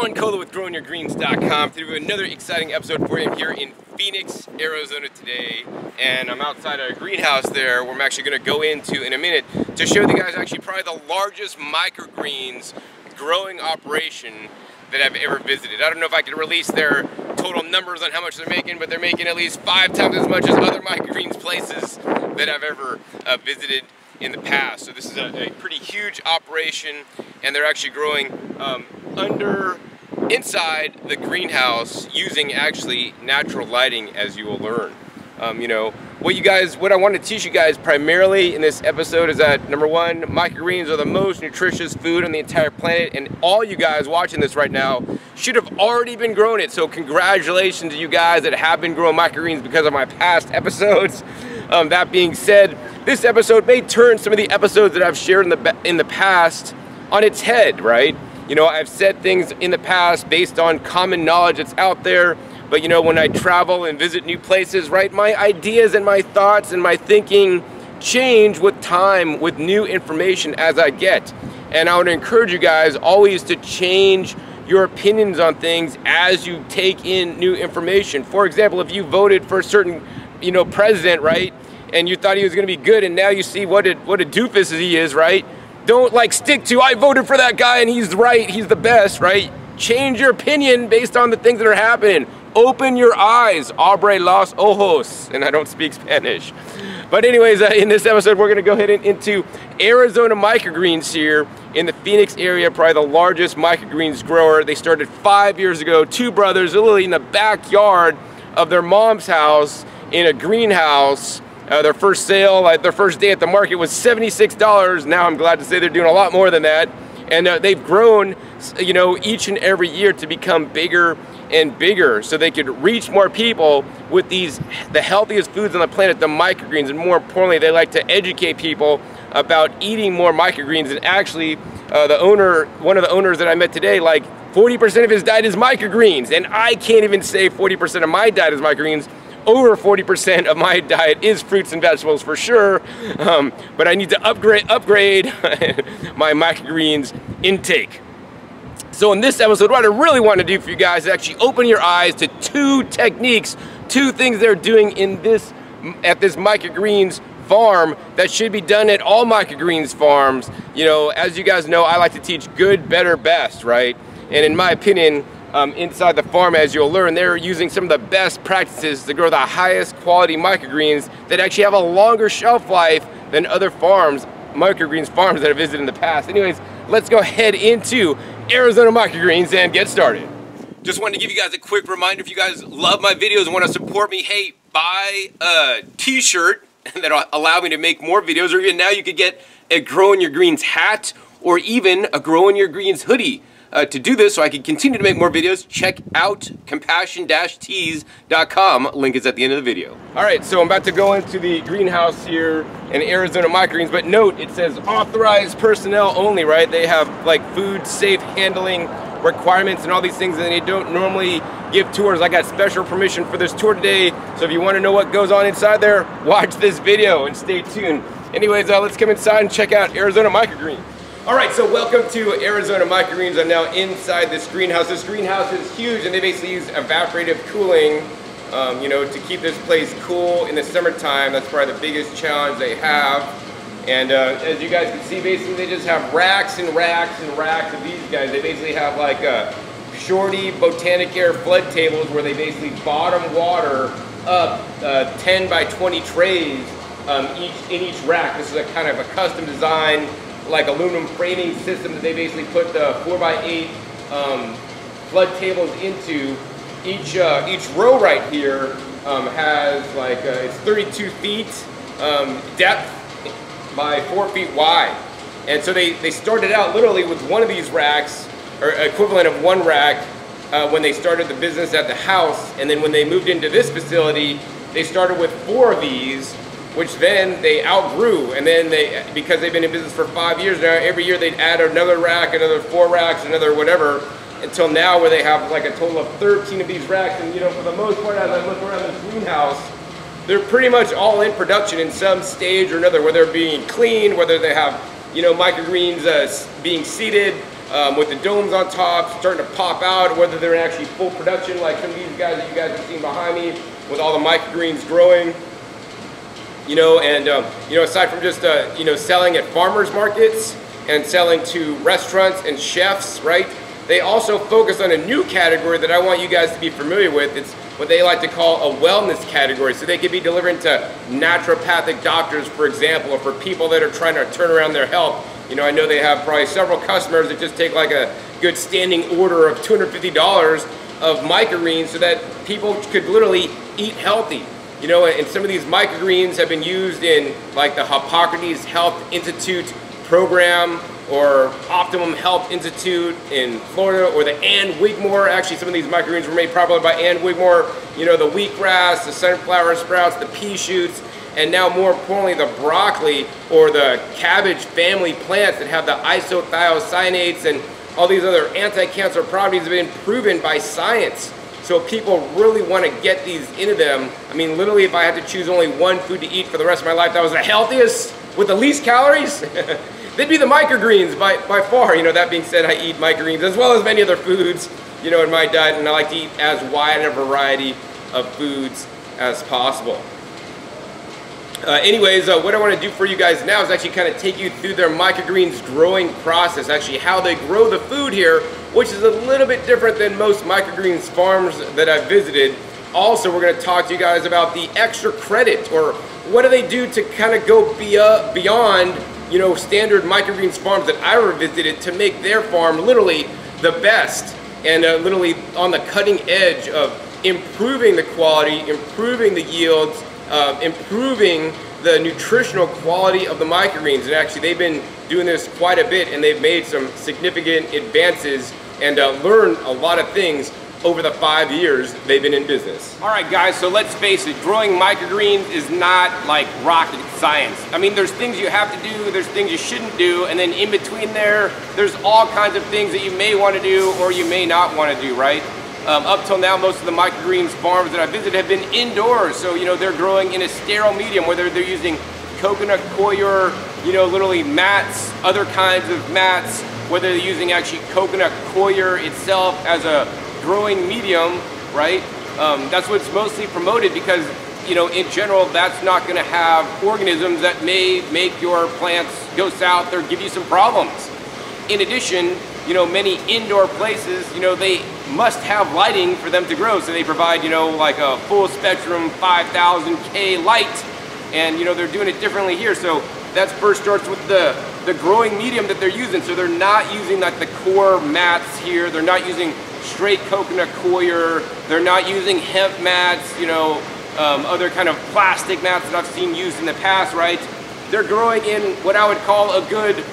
John Kohler with GrowingYourGreens.com. Today we have another exciting episode for you. I'm here in Phoenix, Arizona today, and I'm outside a greenhouse there where I'm actually going to go into in a minute to show you guys actually probably the largest microgreens growing operation that I've ever visited. I don't know if I can release their total numbers on how much they're making, but they're making at least five times as much as other microgreens places that I've ever uh, visited in the past. So this is a, a, pretty huge operation and they're actually growing um, under inside the greenhouse using actually natural lighting as you will learn. Um, you know, what you guys, what I want to teach you guys primarily in this episode is that number one, microgreens are the most nutritious food on the entire planet and all you guys watching this right now should have already been growing it. So congratulations to you guys that have been growing microgreens because of my past episodes. Um, that being said, this episode may turn some of the episodes that I've shared in the, in the past on its head, right? You know, I've said things in the past based on common knowledge that's out there, but you know, when I travel and visit new places, right, my ideas and my thoughts and my thinking change with time, with new information as I get. And I would encourage you guys always to change your opinions on things as you take in new information. For example, if you voted for a certain, you know, president, right, and you thought he was going to be good, and now you see what a, what a doofus he is, right? Don't like stick to, I voted for that guy and he's right, he's the best, right? Change your opinion based on the things that are happening. Open your eyes, abre los ojos, and I don't speak Spanish. But anyways, uh, in this episode, we're gonna go ahead and into Arizona microgreens here in the Phoenix area, probably the largest microgreens grower. They started five years ago, two brothers, literally in the backyard of their mom's house in a greenhouse uh, their first sale, uh, their first day at the market was $76. Now I'm glad to say they're doing a lot more than that. And uh, they've grown, you know, each and every year to become bigger and bigger so they could reach more people with these, the healthiest foods on the planet, the microgreens. And more importantly, they like to educate people about eating more microgreens. And actually, uh, the owner, one of the owners that I met today, like 40% of his diet is microgreens. And I can't even say 40% of my diet is microgreens over 40% of my diet is fruits and vegetables for sure, um, but I need to upgrade, upgrade my microgreens intake. So in this episode, what I really want to do for you guys is actually open your eyes to two techniques, two things they're doing in this, at this microgreens farm that should be done at all microgreens farms. You know, as you guys know, I like to teach good, better, best, right? And in my opinion, um, inside the farm, as you'll learn, they're using some of the best practices to grow the highest quality microgreens that actually have a longer shelf life than other farms, microgreens farms that I've visited in the past. Anyways, let's go head into Arizona microgreens and get started. Just wanted to give you guys a quick reminder, if you guys love my videos and want to support me, hey, buy a t-shirt that'll allow me to make more videos, or even now you could get a Growing Your Greens hat, or even a Growing Your Greens hoodie. Uh, to do this so I can continue to make more videos, check out compassion-tees.com. Link is at the end of the video. All right, so I'm about to go into the greenhouse here in Arizona Microgreens, but note it says authorized personnel only, right? They have like food safe handling requirements and all these things and they don't normally give tours. I got special permission for this tour today, so if you want to know what goes on inside there, watch this video and stay tuned. Anyways, uh, let's come inside and check out Arizona Microgreens. All right, so welcome to Arizona Microgreens. I'm now inside this greenhouse. This greenhouse is huge and they basically use evaporative cooling, um, you know, to keep this place cool in the summertime. That's probably the biggest challenge they have. And uh, as you guys can see, basically they just have racks and racks and racks of these guys. They basically have like a shorty Botanicare flood tables where they basically bottom water up uh, 10 by 20 trays um, each in each rack. This is a kind of a custom design like aluminum framing system that they basically put the 4x8 um, flood tables into. Each, uh, each row right here um, has like, uh, it's 32 feet um, depth by 4 feet wide. And so they, they started out literally with one of these racks, or equivalent of one rack, uh, when they started the business at the house. And then when they moved into this facility, they started with four of these which then they outgrew. And then they, because they've been in business for five years now, every year they'd add another rack, another four racks, another whatever, until now where they have like a total of 13 of these racks. And you know, for the most part, as I look around this greenhouse, they're pretty much all in production in some stage or another, whether they're being cleaned, whether they have, you know, microgreens uh, being seeded, um, with the domes on top starting to pop out, whether they're in actually full production like some of these guys that you guys have seen behind me with all the microgreens growing. You know, and um, you know, aside from just uh, you know selling at farmers markets and selling to restaurants and chefs, right? They also focus on a new category that I want you guys to be familiar with. It's what they like to call a wellness category. So they could be delivering to naturopathic doctors, for example, or for people that are trying to turn around their health. You know, I know they have probably several customers that just take like a good standing order of $250 of microgreens so that people could literally eat healthy. You know, and some of these microgreens have been used in like the Hippocrates Health Institute program or Optimum Health Institute in Florida or the Ann Wigmore. Actually, some of these microgreens were made probably by Ann Wigmore. You know, the wheatgrass, the sunflower sprouts, the pea shoots, and now more importantly, the broccoli or the cabbage family plants that have the isothiocyanates and all these other anti-cancer properties have been proven by science. So people really want to get these into them. I mean, literally, if I had to choose only one food to eat for the rest of my life that was the healthiest with the least calories, they'd be the microgreens by, by far. You know, that being said, I eat microgreens as well as many other foods, you know, in my diet, and I like to eat as wide a variety of foods as possible. Uh, anyways, uh, what I want to do for you guys now is actually kind of take you through their microgreens growing process, actually how they grow the food here, which is a little bit different than most microgreens farms that I've visited. Also, we're going to talk to you guys about the extra credit, or what do they do to kind of go beyond you know, standard microgreens farms that I visited to make their farm literally the best and uh, literally on the cutting edge of improving the quality, improving the yields, uh, improving the nutritional quality of the microgreens. And actually, they've been doing this quite a bit and they've made some significant advances and uh, learned a lot of things over the five years they've been in business. All right, guys, so let's face it, growing microgreens is not like rocket science. I mean, there's things you have to do, there's things you shouldn't do, and then in between there, there's all kinds of things that you may want to do or you may not want to do, right? Um, up till now, most of the microgreens farms that I visited have been indoors, so, you know, they're growing in a sterile medium, whether they're using coconut coir, you know, literally mats, other kinds of mats, whether they're using actually coconut coir itself as a growing medium, right? Um, that's what's mostly promoted because, you know, in general, that's not going to have organisms that may make your plants go south or give you some problems. In addition, you know, many indoor places, you know, they must have lighting for them to grow. So they provide, you know, like a full spectrum 5000K light. And, you know, they're doing it differently here. So that's first starts with the, the growing medium that they're using. So they're not using like the coir mats here. They're not using straight coconut coir. They're not using hemp mats, you know, um, other kind of plastic mats that I've seen used in the past, right? They're growing in what I would call a good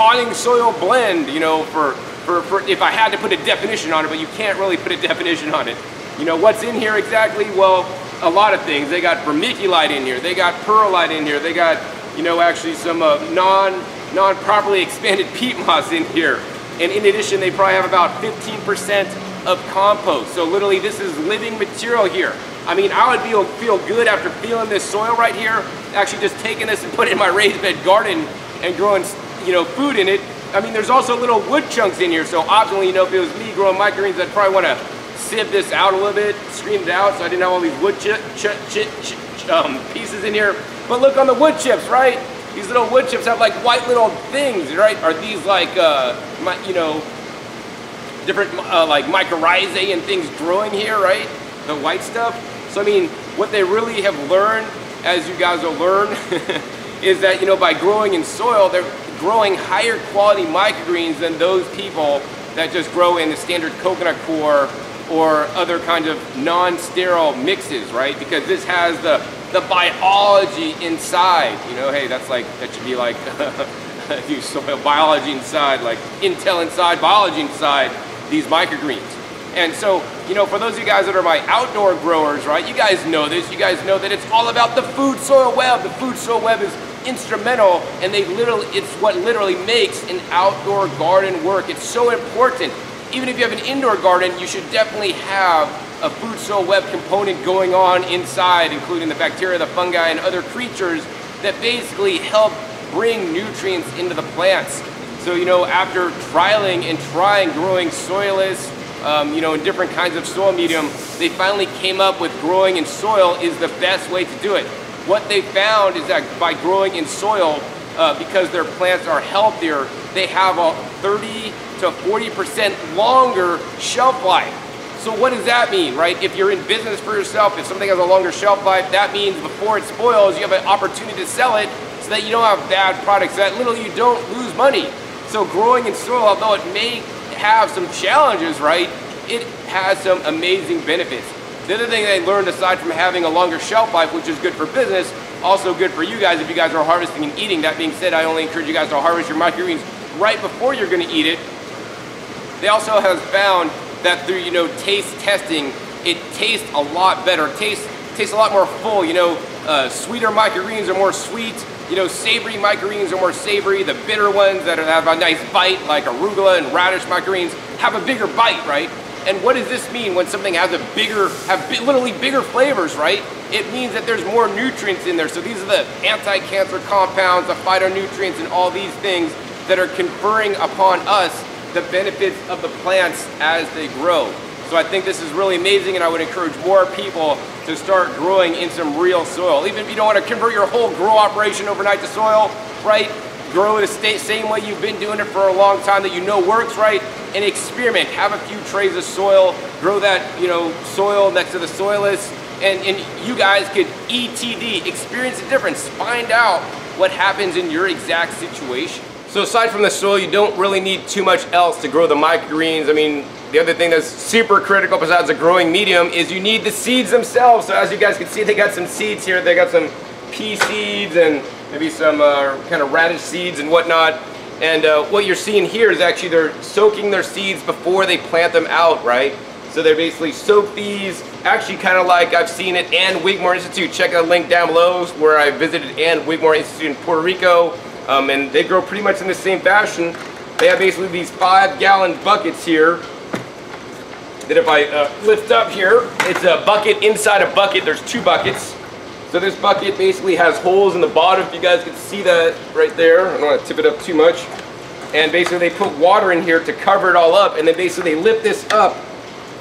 potting soil blend, you know, for, for, for if I had to put a definition on it, but you can't really put a definition on it. You know, what's in here exactly? Well, a lot of things. They got vermiculite in here. They got perlite in here. They got, you know, actually some uh, non, non-properly expanded peat moss in here. And in addition, they probably have about 15% of compost. So literally this is living material here. I mean, I would feel, feel good after feeling this soil right here, actually just taking this and putting it in my raised bed garden and growing, you know, food in it. I mean, there's also little wood chunks in here. So optionally, you know, if it was me growing microgreens, I'd probably want to sieve this out a little bit, scream it out so I didn't have all these wood chip, chip, chip um, pieces in here. But look on the wood chips, right? These little wood chips have like white little things, right? Are these like, uh, my, you know, different uh, like mycorrhizae and things growing here, right? The white stuff. So I mean, what they really have learned, as you guys will learn, is that, you know, by growing in soil, they're growing higher quality microgreens than those people that just grow in the standard coconut coir or other kinds of non-sterile mixes, right? Because this has the the biology inside. You know, hey, that's like, that should be like, you soil biology inside, like intel inside, biology inside these microgreens. And so, you know, for those of you guys that are my outdoor growers, right, you guys know this. You guys know that it's all about the food soil web. The food soil web is instrumental and they literally, it's what literally makes an outdoor garden work. It's so important. Even if you have an indoor garden, you should definitely have a food soil web component going on inside, including the bacteria, the fungi, and other creatures that basically help bring nutrients into the plants. So, you know, after trialing and trying growing soilless, um, you know, in different kinds of soil medium, they finally came up with growing in soil is the best way to do it. What they found is that by growing in soil, uh, because their plants are healthier, they have a 30 to 40% longer shelf life. So what does that mean, right? If you're in business for yourself, if something has a longer shelf life, that means before it spoils, you have an opportunity to sell it so that you don't have bad products, that literally you don't lose money. So growing in soil, although it may have some challenges, right, it has some amazing benefits. The other thing they learned aside from having a longer shelf life, which is good for business, also good for you guys if you guys are harvesting and eating. That being said, I only encourage you guys to harvest your microgreens right before you're gonna eat it. They also have found that through, you know, taste testing, it tastes a lot better. Tastes tastes a lot more full. You know, uh, sweeter microgreens are more sweet. You know, savory microgreens are more savory. The bitter ones that have a nice bite, like arugula and radish microgreens, have a bigger bite, right? And what does this mean when something has a bigger, have literally bigger flavors, right? It means that there's more nutrients in there. So these are the anti-cancer compounds, the phytonutrients, and all these things that are conferring upon us the benefits of the plants as they grow. So I think this is really amazing and I would encourage more people to start growing in some real soil. Even if you don't want to convert your whole grow operation overnight to soil, right? Grow it the same way you've been doing it for a long time that you know works, right? And experiment. Have a few trays of soil, grow that, you know, soil next to the soilless, and, and you guys could ETD, experience the difference, find out what happens in your exact situation. So aside from the soil, you don't really need too much else to grow the microgreens. I mean, the other thing that's super critical besides the growing medium is you need the seeds themselves. So as you guys can see, they got some seeds here. They got some pea seeds and maybe some uh, kind of radish seeds and whatnot. And uh, what you're seeing here is actually they're soaking their seeds before they plant them out, right? So they basically soak these, actually kind of like I've seen it Ann Wigmore Institute. Check out the link down below where I visited Ann Wigmore Institute in Puerto Rico. Um, and they grow pretty much in the same fashion. They have basically these five gallon buckets here that if I uh, lift up here, it's a bucket inside a bucket. There's two buckets. So this bucket basically has holes in the bottom. If you guys can see that right there. I don't want to tip it up too much. And basically they put water in here to cover it all up. And then basically they lift this up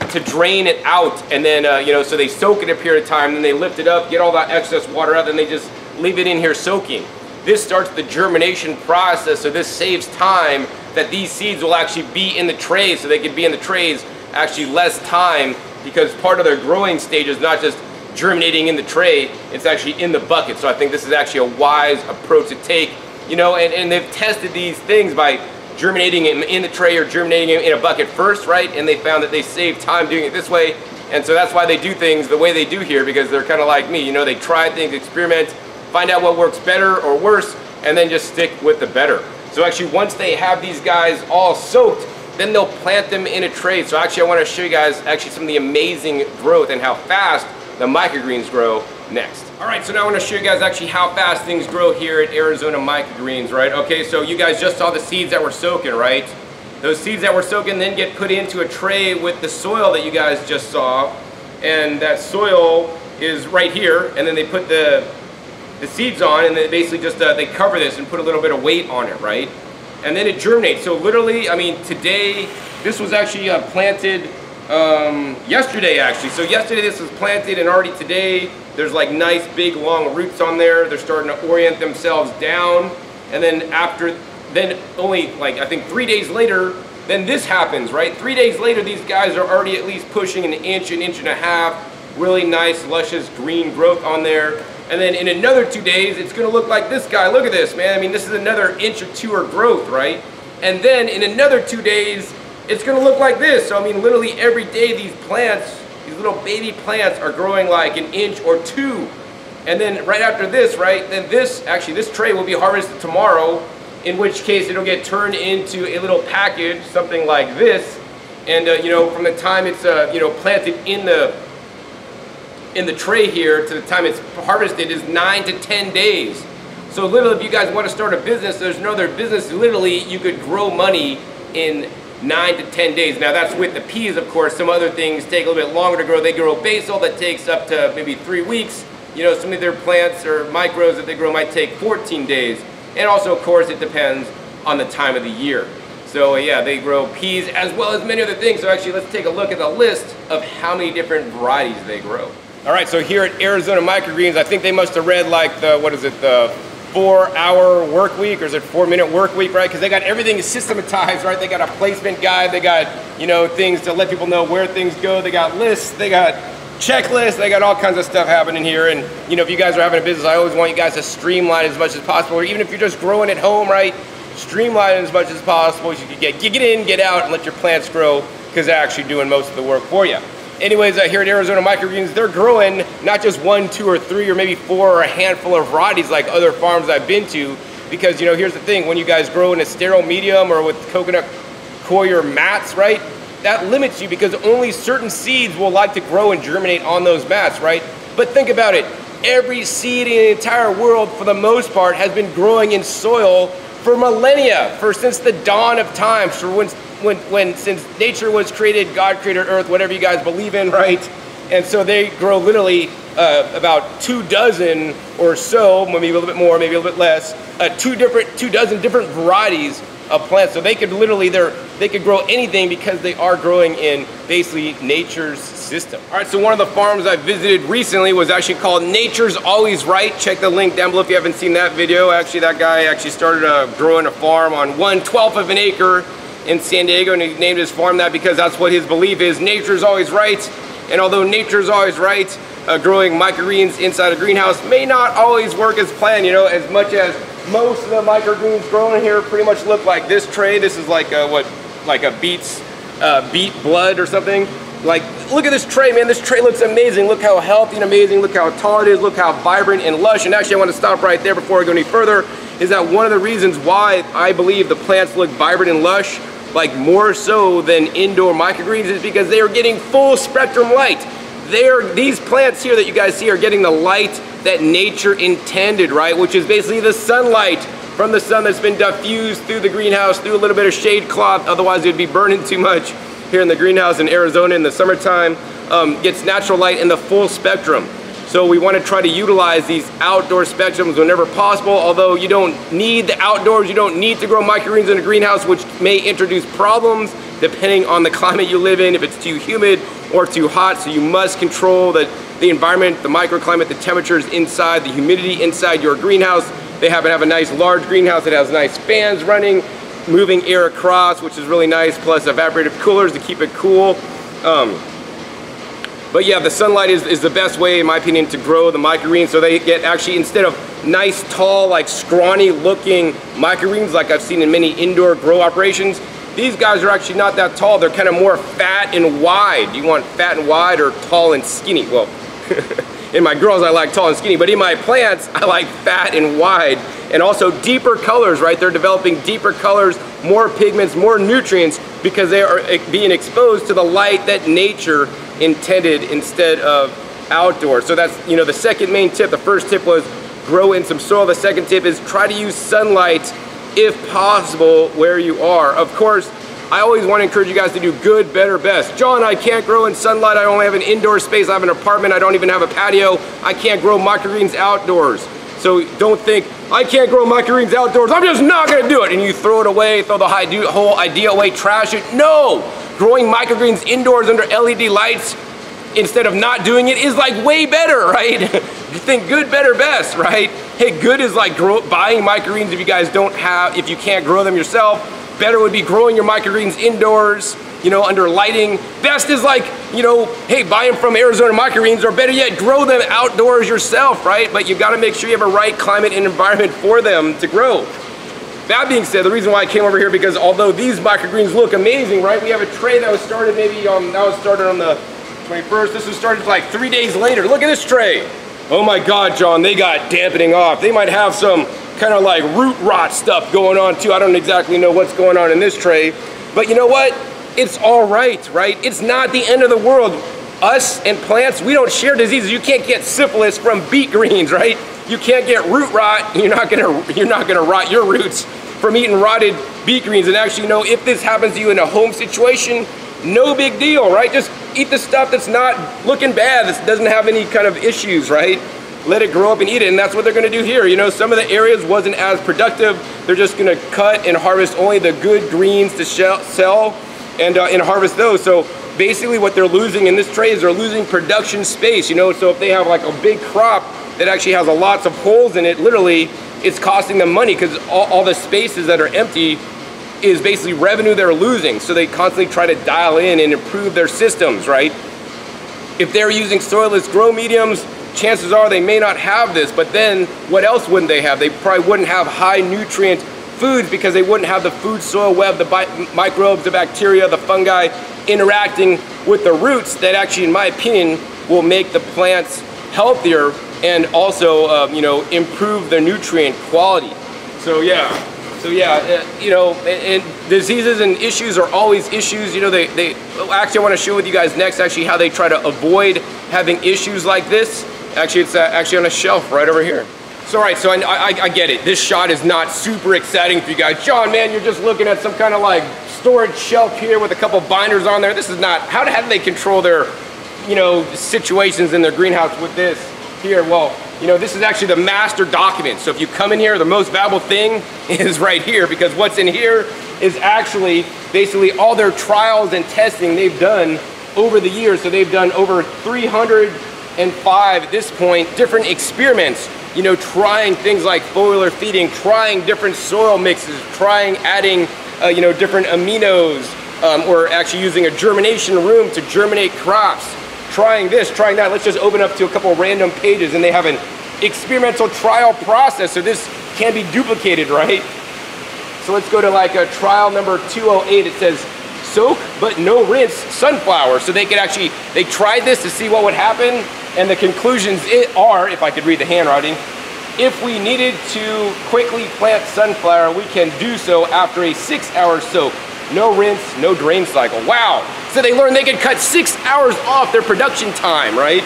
to drain it out. And then, uh, you know, so they soak it a period of time. Then they lift it up, get all that excess water out. Then they just leave it in here soaking. This starts the germination process, so this saves time that these seeds will actually be in the trays, so they can be in the trays actually less time because part of their growing stage is not just germinating in the tray, it's actually in the bucket. So I think this is actually a wise approach to take, you know, and, and they've tested these things by germinating in, in the tray or germinating it in a bucket first, right? And they found that they save time doing it this way. And so that's why they do things the way they do here because they're kind of like me, you know, they try things, experiment, find out what works better or worse, and then just stick with the better. So actually once they have these guys all soaked, then they'll plant them in a tray. So actually I wanna show you guys actually some of the amazing growth and how fast the microgreens grow next. All right, so now I wanna show you guys actually how fast things grow here at Arizona Microgreens, right? Okay, so you guys just saw the seeds that were soaking, right? Those seeds that were soaking then get put into a tray with the soil that you guys just saw. And that soil is right here, and then they put the the seeds on and they basically just uh, they cover this and put a little bit of weight on it, right? And then it germinates. So literally, I mean, today, this was actually uh, planted um, yesterday actually. So yesterday this was planted and already today there's like nice big long roots on there. They're starting to orient themselves down. And then after, then only like I think three days later, then this happens, right? Three days later, these guys are already at least pushing an inch, an inch and a half. Really nice, luscious green growth on there. And then in another two days, it's gonna look like this guy. Look at this, man. I mean, this is another inch or two of growth, right? And then in another two days, it's gonna look like this. So I mean, literally every day these plants, these little baby plants are growing like an inch or two. And then right after this, right, then this, actually this tray will be harvested tomorrow, in which case it'll get turned into a little package, something like this. And uh, you know, from the time it's, uh, you know, planted in the in the tray here to the time it's harvested is nine to 10 days. So literally if you guys want to start a business, there's no other business, literally you could grow money in nine to 10 days. Now that's with the peas, of course. Some other things take a little bit longer to grow. They grow basil that takes up to maybe three weeks. You know, some of their plants or micros that they grow might take 14 days. And also, of course, it depends on the time of the year. So yeah, they grow peas as well as many other things. So actually, let's take a look at the list of how many different varieties they grow. All right, so here at Arizona Microgreens, I think they must have read like the, what is it, the four hour work week or is it four minute work week, right? Because they got everything systematized, right? They got a placement guide, they got, you know, things to let people know where things go, they got lists, they got checklists, they got all kinds of stuff happening here. And, you know, if you guys are having a business, I always want you guys to streamline as much as possible, or even if you're just growing at home, right? Streamline as much as possible so you can get, get in, get out, and let your plants grow because they're actually doing most of the work for you. Anyways, uh, here at Arizona Microgreens, they're growing not just one, two, or three, or maybe four, or a handful of varieties like other farms I've been to. Because, you know, here's the thing, when you guys grow in a sterile medium or with coconut coir mats, right? That limits you because only certain seeds will like to grow and germinate on those mats, right? But think about it. Every seed in the entire world, for the most part, has been growing in soil for millennia, for since the dawn of time, for when when, when since nature was created, God created earth, whatever you guys believe in, right? And so they grow literally uh, about two dozen or so, maybe a little bit more, maybe a little bit less, uh, two different, two dozen different varieties of plants. So they could literally, they're, they could grow anything because they are growing in basically nature's system. All right, so one of the farms I visited recently was actually called Nature's Always Right. Check the link down below if you haven't seen that video. Actually, that guy actually started uh, growing a farm on one twelfth of an acre in San Diego and he named his farm that because that's what his belief is. Nature's always right. And although nature's always right, uh, growing microgreens inside a greenhouse may not always work as planned, you know, as much as most of the microgreens grown here pretty much look like this tray. This is like a, what, like a beets, uh, beet blood or something. Like, look at this tray, man. This tray looks amazing. Look how healthy and amazing. Look how tall it is. Look how vibrant and lush. And actually, I want to stop right there before I go any further. Is that one of the reasons why I believe the plants look vibrant and lush like more so than indoor microgreens is because they are getting full spectrum light. They are, these plants here that you guys see are getting the light that nature intended, right? Which is basically the sunlight from the sun that's been diffused through the greenhouse, through a little bit of shade cloth, otherwise it would be burning too much here in the greenhouse in Arizona in the summertime. Um, gets natural light in the full spectrum. So we want to try to utilize these outdoor spectrums whenever possible, although you don't need the outdoors, you don't need to grow microgreens in a greenhouse, which may introduce problems depending on the climate you live in, if it's too humid or too hot. So you must control the, the environment, the microclimate, the temperatures inside, the humidity inside your greenhouse. They happen to have a nice large greenhouse that has nice fans running, moving air across, which is really nice, plus evaporative coolers to keep it cool. Um, but yeah, the sunlight is, is the best way, in my opinion, to grow the microgreens. So they get actually, instead of nice, tall, like scrawny looking microgreens like I've seen in many indoor grow operations, these guys are actually not that tall. They're kind of more fat and wide. You want fat and wide or tall and skinny? Well, in my girls, I like tall and skinny, but in my plants, I like fat and wide and also deeper colors, right? They're developing deeper colors, more pigments, more nutrients because they are eh, being exposed to the light that nature intended instead of outdoor. So that's, you know, the second main tip. The first tip was grow in some soil. The second tip is try to use sunlight if possible where you are. Of course, I always want to encourage you guys to do good, better, best. John, I can't grow in sunlight. I only have an indoor space. I have an apartment. I don't even have a patio. I can't grow microgreens outdoors. So don't think, I can't grow microgreens outdoors. I'm just not going to do it. And you throw it away, throw the whole idea away, trash it. No! growing microgreens indoors under LED lights instead of not doing it is like way better, right? you think good, better, best, right? Hey, good is like grow, buying microgreens if you guys don't have, if you can't grow them yourself. Better would be growing your microgreens indoors, you know, under lighting. Best is like, you know, hey, buy them from Arizona Microgreens, or better yet, grow them outdoors yourself, right? But you've got to make sure you have a right climate and environment for them to grow. That being said, the reason why I came over here because although these microgreens look amazing, right? We have a tray that was started maybe um, that was started on the 21st. This was started like three days later. Look at this tray. Oh my God, John, they got dampening off. They might have some kind of like root rot stuff going on too. I don't exactly know what's going on in this tray, but you know what? It's all right, right? It's not the end of the world. Us and plants, we don't share diseases. You can't get syphilis from beet greens, right? You can't get root rot. You're not gonna, you're not gonna rot your roots from eating rotted beet greens. And actually, you know, if this happens to you in a home situation, no big deal, right? Just eat the stuff that's not looking bad, that doesn't have any kind of issues, right? let it grow up and eat it. And that's what they're gonna do here. You know, some of the areas wasn't as productive. They're just gonna cut and harvest only the good greens to sell and, uh, and harvest those. So basically what they're losing in this trade is they're losing production space, you know? So if they have like a big crop that actually has a lots of holes in it, literally it's costing them money because all, all the spaces that are empty is basically revenue they're losing. So they constantly try to dial in and improve their systems, right? If they're using soilless grow mediums, chances are they may not have this, but then what else wouldn't they have? They probably wouldn't have high nutrient foods because they wouldn't have the food soil web, the microbes, the bacteria, the fungi interacting with the roots that actually, in my opinion, will make the plants healthier and also, uh, you know, improve their nutrient quality. So yeah, so yeah, uh, you know, and, diseases and issues are always issues. You know, they, they actually I want to share with you guys next actually how they try to avoid having issues like this. Actually, it's uh, actually on a shelf right over here. So all right, so I, I, I get it. This shot is not super exciting for you guys. John, man, you're just looking at some kind of like storage shelf here with a couple binders on there. This is not, how, how do they control their, you know, situations in their greenhouse with this here? Well, you know, this is actually the master document. So if you come in here, the most valuable thing is right here because what's in here is actually basically all their trials and testing they've done over the years. So they've done over 305 at this point, different experiments, you know, trying things like foliar feeding, trying different soil mixes, trying adding, uh, you know, different aminos, um, or actually using a germination room to germinate crops trying this, trying that. Let's just open up to a couple random pages and they have an experimental trial process. So this can be duplicated, right? So let's go to like a trial number 208. It says soak but no rinse sunflower. So they could actually, they tried this to see what would happen. And the conclusions it are, if I could read the handwriting, if we needed to quickly plant sunflower, we can do so after a six hour soak. No rinse, no drain cycle. Wow. So they learned they could cut six hours off their production time, right?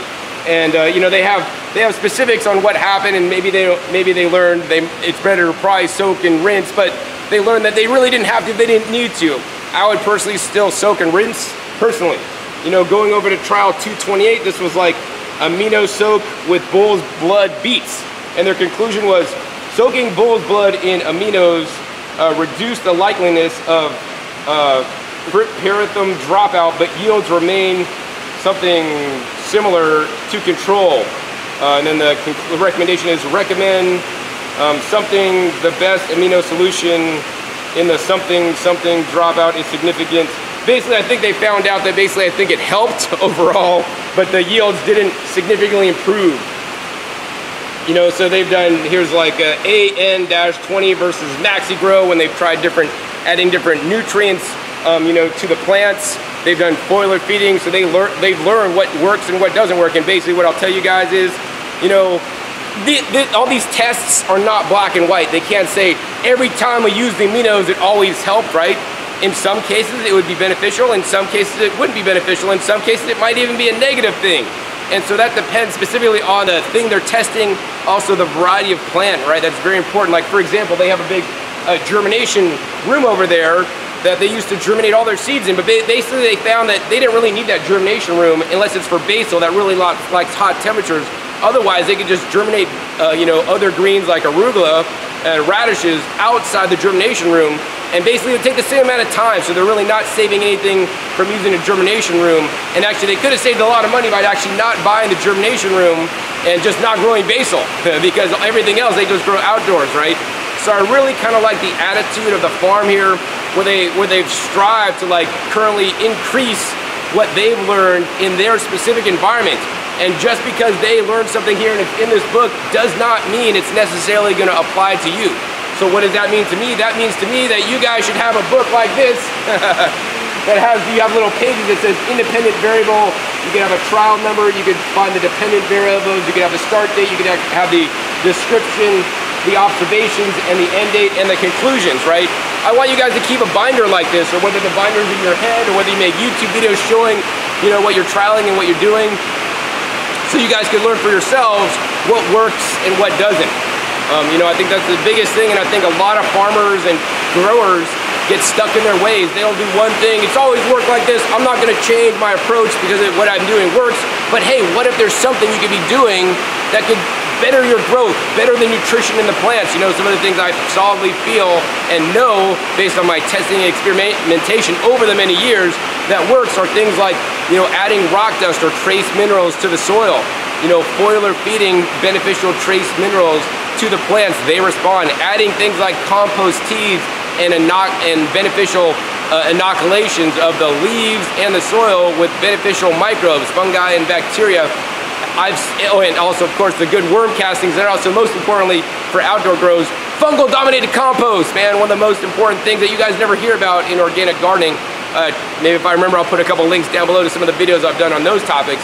And uh, you know they have they have specifics on what happened, and maybe they maybe they learned they it's better to probably soak and rinse, but they learned that they really didn't have to, they didn't need to. I would personally still soak and rinse personally. You know, going over to trial 228, this was like amino soak with bull's blood beets, and their conclusion was soaking bull's blood in aminos uh, reduced the likeliness of uh, pythium dropout, but yields remain something similar to control. Uh, and then the, the, recommendation is recommend um, something, the best amino solution in the something, something dropout is significant. Basically, I think they found out that basically I think it helped overall, but the yields didn't significantly improve. You know, so they've done, here's like a AN-20 versus MaxiGrow when they've tried different, adding different nutrients, um, you know, to the plants. They've done foliar feeding, so they learn, they've learned what works and what doesn't work. And basically what I'll tell you guys is, you know, the, the, all these tests are not black and white. They can't say every time we use the aminos, it always helped, right? In some cases, it would be beneficial. In some cases, it wouldn't be beneficial. In some cases, it might even be a negative thing. And so that depends specifically on the thing they're testing, also the variety of plant, right? That's very important. Like for example, they have a big uh, germination room over there that they used to germinate all their seeds in, but basically they found that they didn't really need that germination room unless it's for basil that really likes hot temperatures. Otherwise, they could just germinate, uh, you know, other greens like arugula and radishes outside the germination room and basically it would take the same amount of time so they're really not saving anything from using a germination room. And actually they could have saved a lot of money by actually not buying the germination room and just not growing basil because everything else they just grow outdoors right? So I really kind of like the attitude of the farm here where they where they've strived to like currently increase what they've learned in their specific environment. And just because they learned something here in, in this book does not mean it's necessarily going to apply to you so what does that mean to me? That means to me that you guys should have a book like this that has, you have little pages that says independent variable. You can have a trial number. You can find the dependent variables. You can have the start date. You can have the description, the observations, and the end date, and the conclusions, right? I want you guys to keep a binder like this, or whether the binder's in your head, or whether you make YouTube videos showing, you know, what you're trialing and what you're doing, so you guys can learn for yourselves what works and what doesn't. Um, you know, I think that's the biggest thing, and I think a lot of farmers and growers get stuck in their ways. They'll do one thing, it's always worked like this, I'm not gonna change my approach because what I'm doing works, but hey, what if there's something you could be doing that could better your growth, better the nutrition in the plants. You know, some of the things I solidly feel and know based on my testing and experimentation over the many years that works are things like, you know, adding rock dust or trace minerals to the soil. You know, foliar feeding beneficial trace minerals to the plants, they respond. Adding things like compost teas and, inoc and beneficial uh, inoculations of the leaves and the soil with beneficial microbes, fungi and bacteria. I've, oh, and also of course the good worm castings and also most importantly for outdoor grows, fungal dominated compost, man, one of the most important things that you guys never hear about in organic gardening. Uh, maybe if I remember, I'll put a couple links down below to some of the videos I've done on those topics.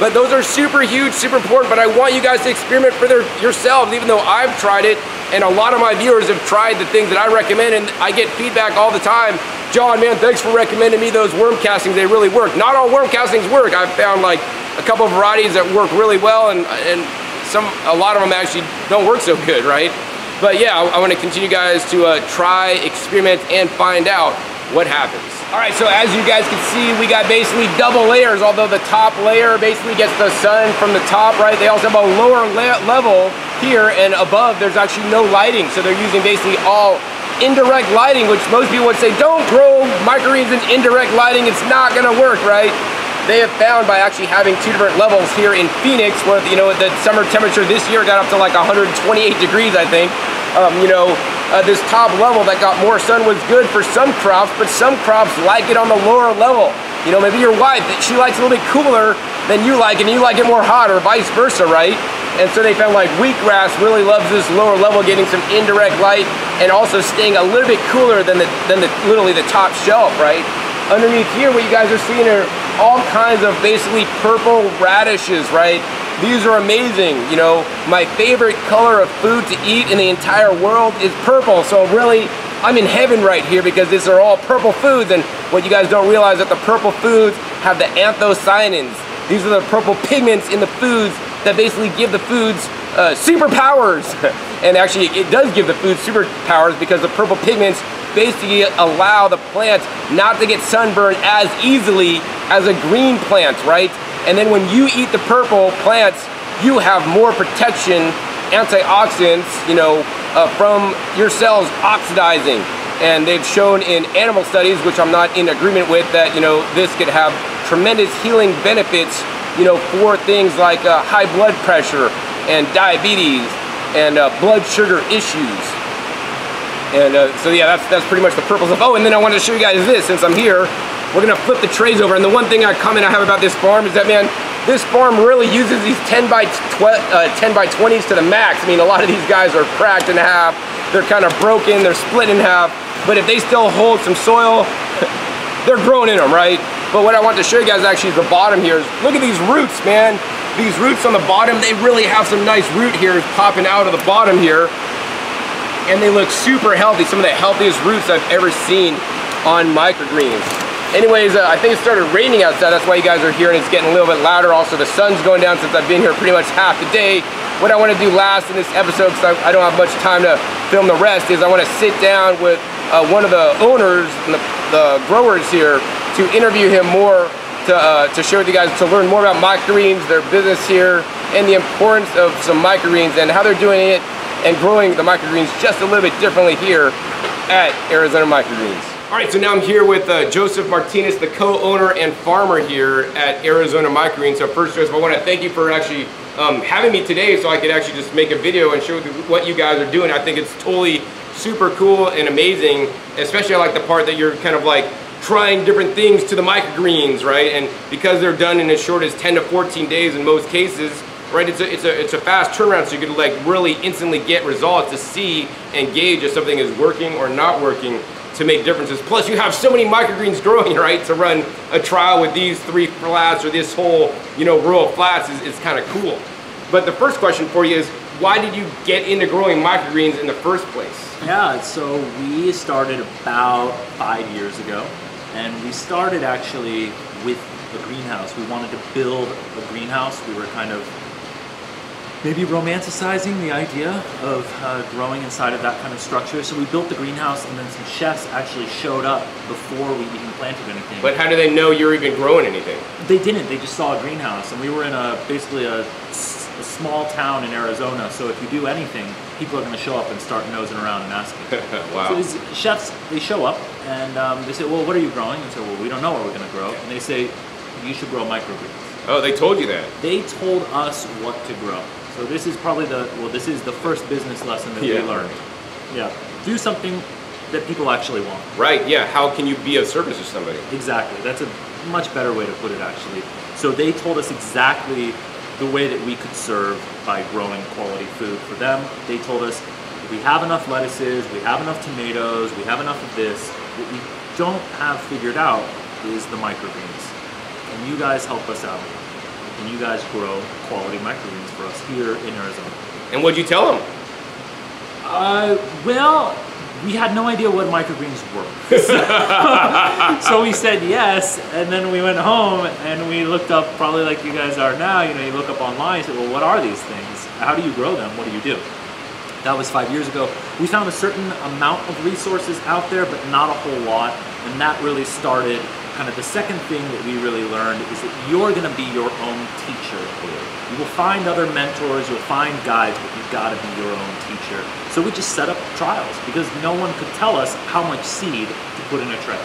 But those are super huge, super important, but I want you guys to experiment for their, yourselves, even though I've tried it, and a lot of my viewers have tried the things that I recommend, and I get feedback all the time. John, man, thanks for recommending me those worm castings, they really work. Not all worm castings work. I've found like a couple varieties that work really well, and, and some, a lot of them actually don't work so good, right? But yeah, I, I want to continue guys to uh, try, experiment, and find out what happens. All right, so as you guys can see, we got basically double layers, although the top layer basically gets the sun from the top, right? They also have a lower level here and above, there's actually no lighting. So they're using basically all indirect lighting, which most people would say, don't grow microgreens in indirect lighting, it's not gonna work, right? They have found by actually having two different levels here in Phoenix, where, you know, the summer temperature this year got up to like 128 degrees, I think. Um, you know, uh, this top level that got more sun was good for some crops, but some crops like it on the lower level. You know, maybe your wife, she likes a little bit cooler than you like, and you like it more hot, or vice versa, right? And so they found like wheatgrass really loves this lower level, getting some indirect light, and also staying a little bit cooler than the than the literally the top shelf, right? Underneath here, what you guys are seeing are all kinds of basically purple radishes, right? These are amazing. You know, my favorite color of food to eat in the entire world is purple. So really, I'm in heaven right here because these are all purple foods. And what you guys don't realize that the purple foods have the anthocyanins. These are the purple pigments in the foods that basically give the foods uh, superpowers. and actually, it does give the food superpowers because the purple pigments basically allow the plant not to get sunburned as easily as a green plant, right? And then when you eat the purple plants, you have more protection, antioxidants, you know, uh, from your cells oxidizing. And they've shown in animal studies, which I'm not in agreement with, that, you know, this could have tremendous healing benefits, you know, for things like uh, high blood pressure and diabetes and uh, blood sugar issues. And uh, so yeah, that's that's pretty much the purple stuff. Oh, and then I wanted to show you guys this since I'm here. We're gonna flip the trays over. And the one thing I comment I have about this farm is that, man, this farm really uses these 10 by, uh, 10 by 20s to the max. I mean, a lot of these guys are cracked in half. They're kind of broken, they're split in half. But if they still hold some soil, they're growing in them, right? But what I want to show you guys actually is the bottom here. Is look at these roots, man. These roots on the bottom, they really have some nice root here popping out of the bottom here. And they look super healthy, some of the healthiest roots I've ever seen on microgreens. Anyways, uh, I think it started raining outside. That's why you guys are here and it's getting a little bit louder. Also, the sun's going down since I've been here pretty much half the day. What I want to do last in this episode, because I, I, don't have much time to film the rest, is I want to sit down with uh, one of the owners and the, the, growers here to interview him more to, uh, to show you guys, to learn more about microgreens, their business here, and the importance of some microgreens and how they're doing it and growing the microgreens just a little bit differently here at Arizona Microgreens. All right, so now I'm here with uh, Joseph Martinez, the co-owner and farmer here at Arizona Microgreens. So first, Joseph, I want to thank you for actually um, having me today so I could actually just make a video and show what you guys are doing. I think it's totally super cool and amazing, especially I like the part that you're kind of like trying different things to the microgreens, right? And because they're done in as short as 10 to 14 days in most cases, right? It's a, it's a, it's a fast turnaround so you can like really instantly get results to see and gauge if something is working or not working to make differences. Plus you have so many microgreens growing, right? To run a trial with these three flats or this whole, you know, row of flats is, is kind of cool. But the first question for you is, why did you get into growing microgreens in the first place? Yeah, so we started about five years ago. And we started actually with a greenhouse. We wanted to build a greenhouse. We were kind of maybe romanticizing the idea of uh, growing inside of that kind of structure. So we built the greenhouse and then some chefs actually showed up before we even planted anything. But how do they know you're even growing anything? They didn't, they just saw a greenhouse and we were in a basically a a small town in Arizona, so if you do anything, people are going to show up and start nosing around and asking. So wow. these chefs, they show up and um, they say, well, what are you growing? And say, well, we don't know what we're going to grow. And they say, you should grow microgreens. Oh, they told you that. They told us what to grow. So this is probably the, well, this is the first business lesson that Yeah. we learned. Yeah. Do something that people actually want. Right, yeah. How can you be of service to somebody? Exactly. That's a much better way to put it, actually. So they told us exactly the way that we could serve by growing quality food for them. They told us we have enough lettuces, we have enough tomatoes, we have enough of this. What we don't have figured out is the microgreens. and you guys help us out? Can you guys grow quality microgreens for us here in Arizona? And what'd you tell them? Uh, well, we had no idea what microgreens were. so we said yes, and then we went home and we looked up, probably like you guys are now, you know, you look up online, you say, well, what are these things? How do you grow them? What do you do? That was five years ago. We found a certain amount of resources out there, but not a whole lot. And that really started kind of the second thing that we really learned is that you're going to be your own teacher. Here. You will find other mentors, you'll find guides, but you've got to be your own teacher. So we just set up trials because no one could tell us how much seed to put in a tray.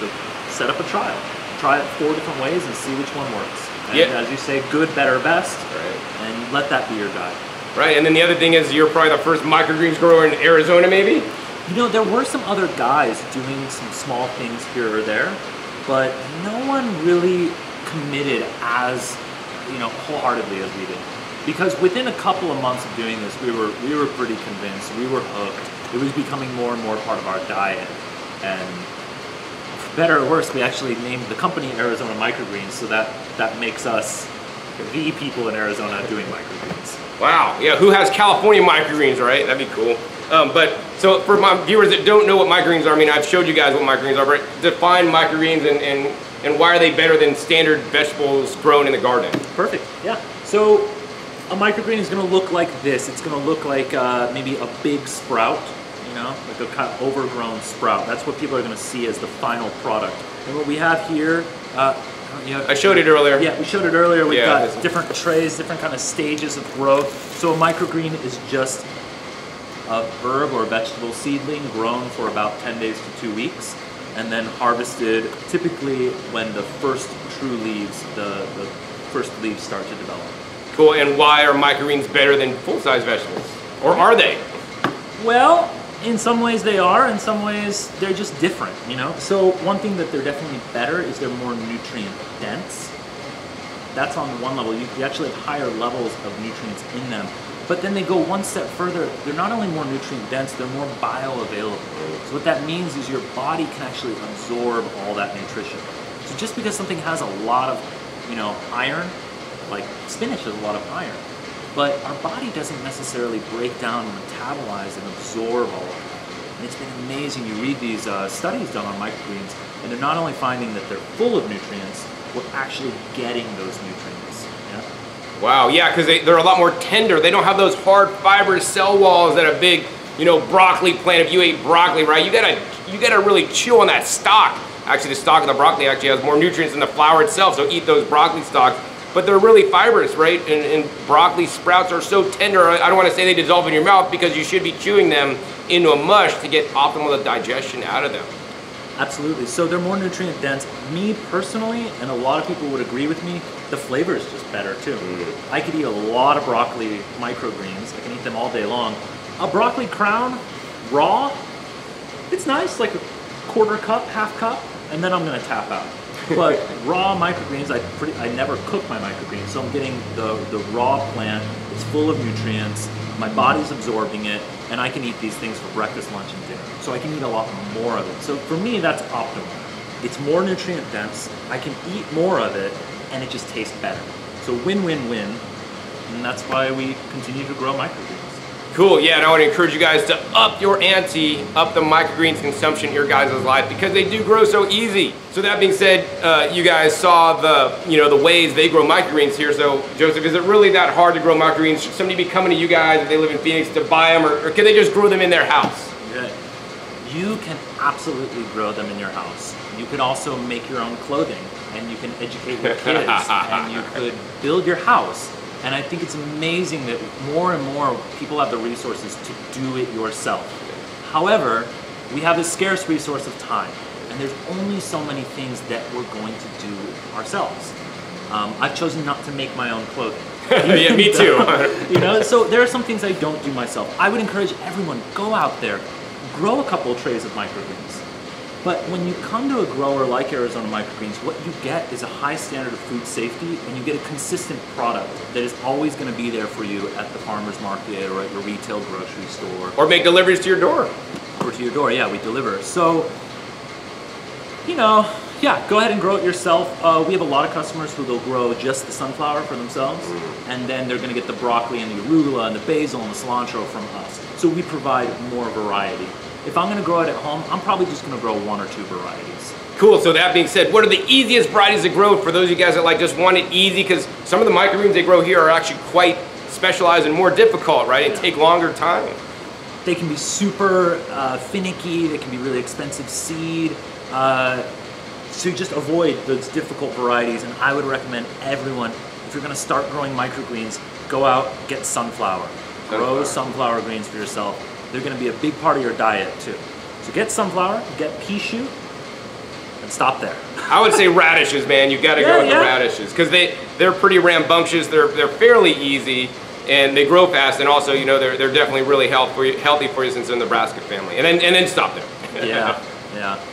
So set up a trial. Try it four different ways and see which one works. And Yeah. as you say, good, better, best, Right. and let that be your guide. Right, and then the other thing is you're probably the first microgreens grower in Arizona, maybe? You know, there were some other guys doing some small things here or there, but no one really committed as, you know, wholeheartedly as we did. Because within a couple of months of doing this, we were we were pretty convinced. We were hooked. It was becoming more and more part of our diet. And for better or worse, we actually named the company Arizona Microgreens, so that that makes us the people in Arizona doing microgreens. Wow, yeah, who has California microgreens, right? That'd be cool. Um, but so for my viewers that don't know what microgreens are, I mean, I've showed you guys what microgreens are, but define microgreens and, and, and why are they better than standard vegetables grown in the garden? Perfect. Yeah. So a microgreen is going to look like this. It's going to look like uh, maybe a big sprout, you know, like a kind of overgrown sprout. That's what people are going to see as the final product. And what we have here, uh, have, I showed it earlier. Yeah, we showed it earlier. We've Yeah, got different trays, different kind of stages of growth. So a microgreen is just a herb or vegetable seedling grown for about 10 days to two weeks and then harvested typically when the first true leaves, the, the first leaves start to develop. Cool, and why are microgreens better than full-size vegetables? Or are they? Well, in some ways they are, in some ways they're just different, you know? So one thing that they're definitely better is they're more nutrient dense. That's on one level. You, you actually have higher levels of nutrients in them. But then they go one step further. They're not only more nutrient dense, they're more bioavailable. So what that means is your body can actually absorb all that nutrition. So just because something has a lot of, you know, iron, like spinach has a lot of iron, but our body doesn't necessarily break down and metabolize and absorb all of it. And it's been amazing. You read these uh, studies done on microgreens, and they're not only finding that they're full of nutrients, we're actually getting those nutrients. Yeah? Wow, yeah, because they, they're a lot more tender. They don't have those hard fibrous cell walls that a big, you know, broccoli plant. If you ate broccoli, right, you gotta you gotta really chew on that stalk. Actually, the stalk of the broccoli actually has more nutrients than the flower itself. So eat those broccoli stalks. But they're really fibrous, right? And, and broccoli sprouts are so tender. I don't want to say they dissolve in your mouth because you should be chewing them into a mush to get optimal digestion out of them. Absolutely. So they're more nutrient dense. Me personally, and a lot of people would agree with me, the flavor is just better too. Mm-hmm. I could eat a lot of broccoli microgreens. I can eat them all day long. A broccoli crown, raw, it's nice, like a quarter cup, half cup, and then I'm gonna tap out. But raw microgreens, I pretty, I never cook my microgreens, so I'm getting the the raw plant. It's full of nutrients. My body's absorbing it, and I can eat these things for breakfast, lunch, and dinner. So I can eat a lot more of it. So for me, that's optimal. It's more nutrient dense. I can eat more of it, and it just tastes better. So win-win-win, and that's why we continue to grow microgreens. Cool, yeah, and I want to encourage you guys to up your ante, up the microgreens consumption in your guys' life because they do grow so easy. So that being said, uh, you guys saw the, you know, the ways they grow microgreens here. So Joseph, is it really that hard to grow microgreens? Should somebody be coming to you guys if they live in Phoenix to buy them, or, or can they just grow them in their house? Good. You can absolutely grow them in your house. You could also make your own clothing and you can educate your kids and you could build your house And I think it's amazing that more and more people have the resources to do it yourself. However, we have a scarce resource of time, and there's only so many things that we're going to do ourselves. Um, I've chosen not to make my own clothing. yeah, me too. you know, so there are some things I don't do myself. I would encourage everyone go out there, grow a couple of trays of microgreens. But when you come to a grower like Arizona Microgreens, what you get is a high standard of food safety and you get a consistent product that is always going to be there for you at the farmer's market or at your retail grocery store. Or make deliveries to your door. Or to your door, yeah, we deliver. So, you know, yeah, go ahead and grow it yourself. Uh, we have a lot of customers who they'll grow just the sunflower for themselves, and then they're going to get the broccoli and the arugula and the basil and the cilantro from us. So we provide more variety. If I'm going to grow it at home, I'm probably just going to grow one or two varieties. Cool. So that being said, what are the easiest varieties to grow for those of you guys that like just want it easy? Because some of the microgreens they grow here are actually quite specialized and more difficult, right? And Yeah. take longer time. They can be super uh, finicky. They can be really expensive seed. Uh, so just avoid those difficult varieties. And I would recommend everyone, if you're going to start growing microgreens, go out get sunflower. Grow Sunflower. sunflower greens for yourself. They're going to be a big part of your diet too. So get sunflower, get pea shoot, and stop there. I would say radishes, man. You've got to Yeah, go with yeah. the radishes because they they're pretty rambunctious. They're they're fairly easy and they grow fast. And also, you know, they're they're definitely really healthy healthy for you since they're in the brassica family. And then and then stop there. Yeah, yeah.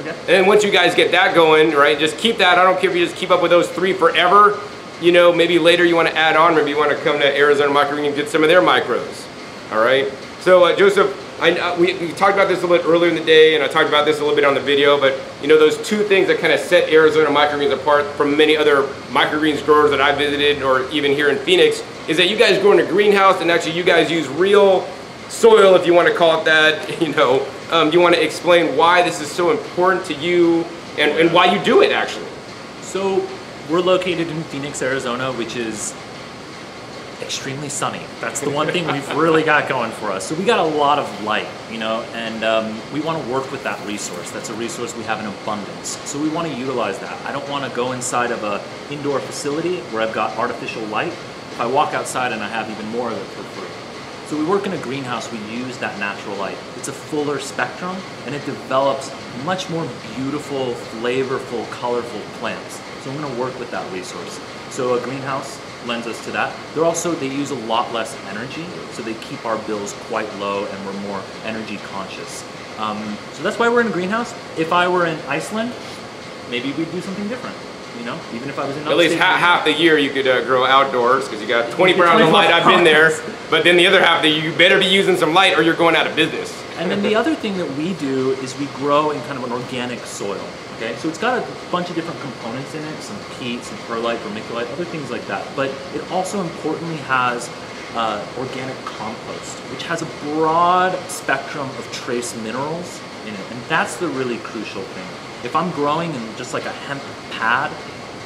Okay. And then once you guys get that going, right, just keep that. I don't care if you just keep up with those three forever. You know, maybe later you want to add on, maybe you want to come to Arizona Microgreen and get some of their micros. All right. So uh, Joseph, I, uh, we, we talked about this a little bit earlier in the day, and I talked about this a little bit on the video. But you know, those two things that kind of set Arizona Microgreens apart from many other microgreens growers that I visited, or even here in Phoenix, is that you guys grow in a greenhouse, and actually you guys use real soil, if you want to call it that. You know, um, you want to explain why this is so important to you and, and why you do it actually. So we're located in Phoenix, Arizona, which is extremely sunny. That's the one thing we've really got going for us. So we got a lot of light, you know, and um, we want to work with that resource. That's a resource we have in abundance. So we want to utilize that. I don't want to go inside of a indoor facility where I've got artificial light. If I walk outside and I have even more of it for free. So we work in a greenhouse, we use that natural light. It's a fuller spectrum and it develops much more beautiful, flavorful, colorful plants. So I'm gonna work with that resource. So a greenhouse lends us to that. They're also, they use a lot less energy, so they keep our bills quite low and we're more energy conscious. Um, so that's why we're in a greenhouse. If I were in Iceland, maybe we'd do something different. You know, even if I was in At least half, half the year you could uh, grow outdoors because you got 24 hours of light. I've been there, but then the other half that you better be using some light or you're going out of business. And then the other thing that we do is we grow in kind of an organic soil. Okay, so it's got a bunch of different components in it, some peat, some perlite, vermiculite, other things like that. But it also importantly has uh, organic compost, which has a broad spectrum of trace minerals in it, and that's the really crucial thing. If I'm growing in just like a hemp pad,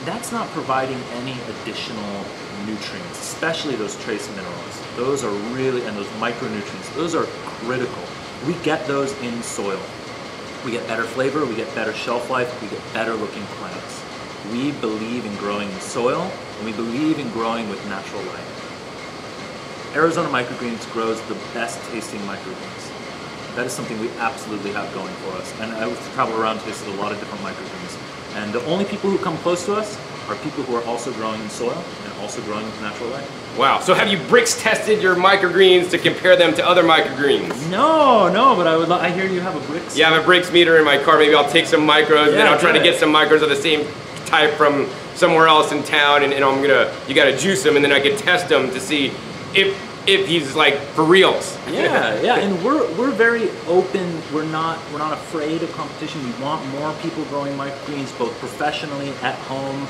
that's not providing any additional nutrients, especially those trace minerals. Those are really, and those micronutrients, those are critical. We get those in soil. We get better flavor, we get better shelf life, we get better looking plants. We believe in growing in soil, and we believe in growing with natural light. Arizona Microgreens grows the best tasting microgreens. That is something we absolutely have going for us. And I have traveled around and tasted a lot of different microgreens. And the only people who come close to us are people who are also growing in soil also growing with natural light. Wow. So have you Brix tested your microgreens to compare them to other microgreens? No, no, but I would. Lo- I hear you have a Brix. Yeah, I have a Brix meter in my car. Maybe I'll take some micros, and then I'll try to get some micros of the same type from somewhere else in town, and, and I'm gonna, you gotta juice them, and then I can test them to see if if he's like for reals. Yeah, yeah, and we're we're very open. We're not we're not afraid of competition. We want more people growing microgreens, both professionally at home.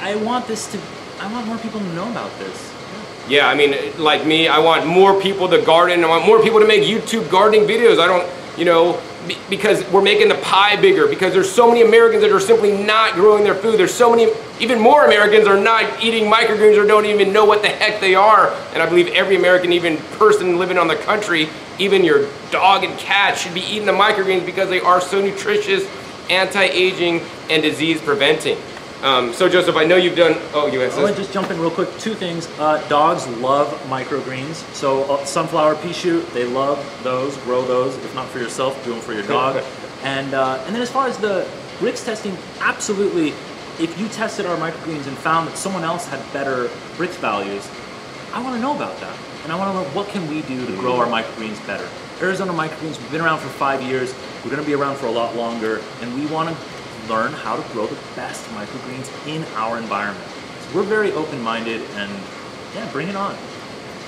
I want this to. I want more people to know about this. Yeah, I mean, like me, I want more people to garden. I want more people to make YouTube gardening videos. I don't, you know, because we're making the pie bigger. Because there's so many Americans that are simply not growing their food. There's so many, even more Americans are not eating microgreens or don't even know what the heck they are. And I believe every American, even person living on the country, even your dog and cat, should be eating the microgreens because they are so nutritious, anti-aging, and disease preventing. Um, so Joseph, I know you've done. Oh, you had I want to just jump in real quick. Two things. Uh, dogs love microgreens. So uh, sunflower pea shoot, they love those. Grow those. If not for yourself, do them for your dog. and uh, and then as far as the Brix testing, absolutely. If you tested our microgreens and found that someone else had better Brix values, I want to know about that. And I want to know what can we do to grow our microgreens better. Arizona microgreens, we've been around for five years. We're going to be around for a lot longer, and we want to learn how to grow the best microgreens in our environment. So we're very open-minded, and yeah, bring it on.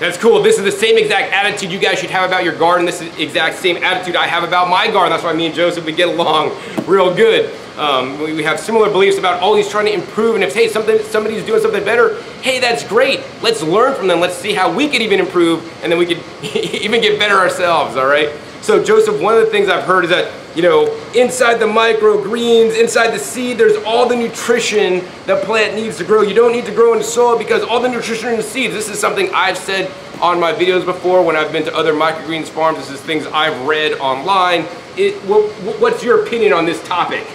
That's cool. This is the same exact attitude you guys should have about your garden. This is the exact same attitude I have about my garden. That's why me and Joseph we get along real good. Um, we, we have similar beliefs about always trying to improve. And if hey, something somebody's doing something better, hey, that's great. Let's learn from them. Let's see how we could even improve, and then we could even get better ourselves. All right. So Joseph, one of the things I've heard is that you know inside the microgreens, inside the seed, there's all the nutrition the plant needs to grow. You don't need to grow in the soil because all the nutrition in the seeds. This is something I've said on my videos before when I've been to other microgreens farms. This is things I've read online. It, what, what's your opinion on this topic?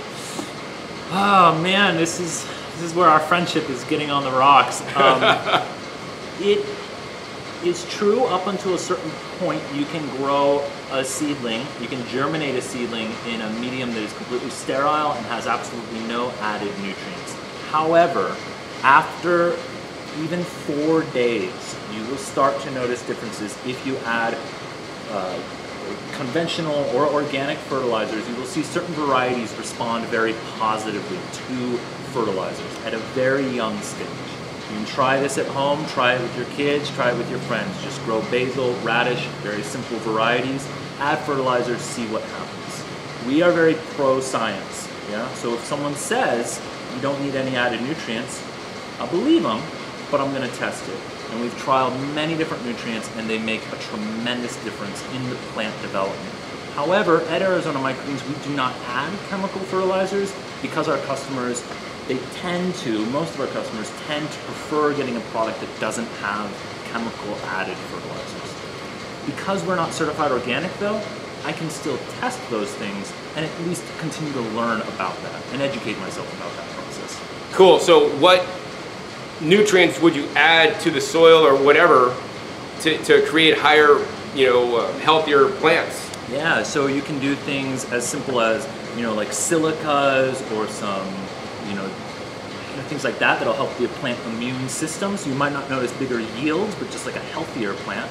Oh man, this is this is where our friendship is getting on the rocks. Um, it is true up until a certain point. You can grow a seedling, you can germinate a seedling in a medium that is completely sterile and has absolutely no added nutrients. However, after even four days, you will start to notice differences if you add uh, conventional or organic fertilizers, you will see certain varieties respond very positively to fertilizers at a very young stage. You can try this at home, try it with your kids, try it with your friends. Just grow basil, radish, very simple varieties, add fertilizers, see what happens. We are very pro-science, yeah? So if someone says you don't need any added nutrients, I believe them, but I'm gonna test it and we've trialed many different nutrients and they make a tremendous difference in the plant development. However, at Arizona Microgreens, we do not add chemical fertilizers because our customers, they tend to, most of our customers tend to prefer getting a product that doesn't have chemical added fertilizers. Because we're not certified organic though, I can still test those things and at least continue to learn about that and educate myself about that process. Cool, so what nutrients would you add to the soil or whatever to, to create higher, you know, uh, healthier plants? Yeah, so you can do things as simple as, you know, like silicas or some, you know, things like that that'll help the plant immune system. So you might not notice bigger yields, but just like a healthier plant.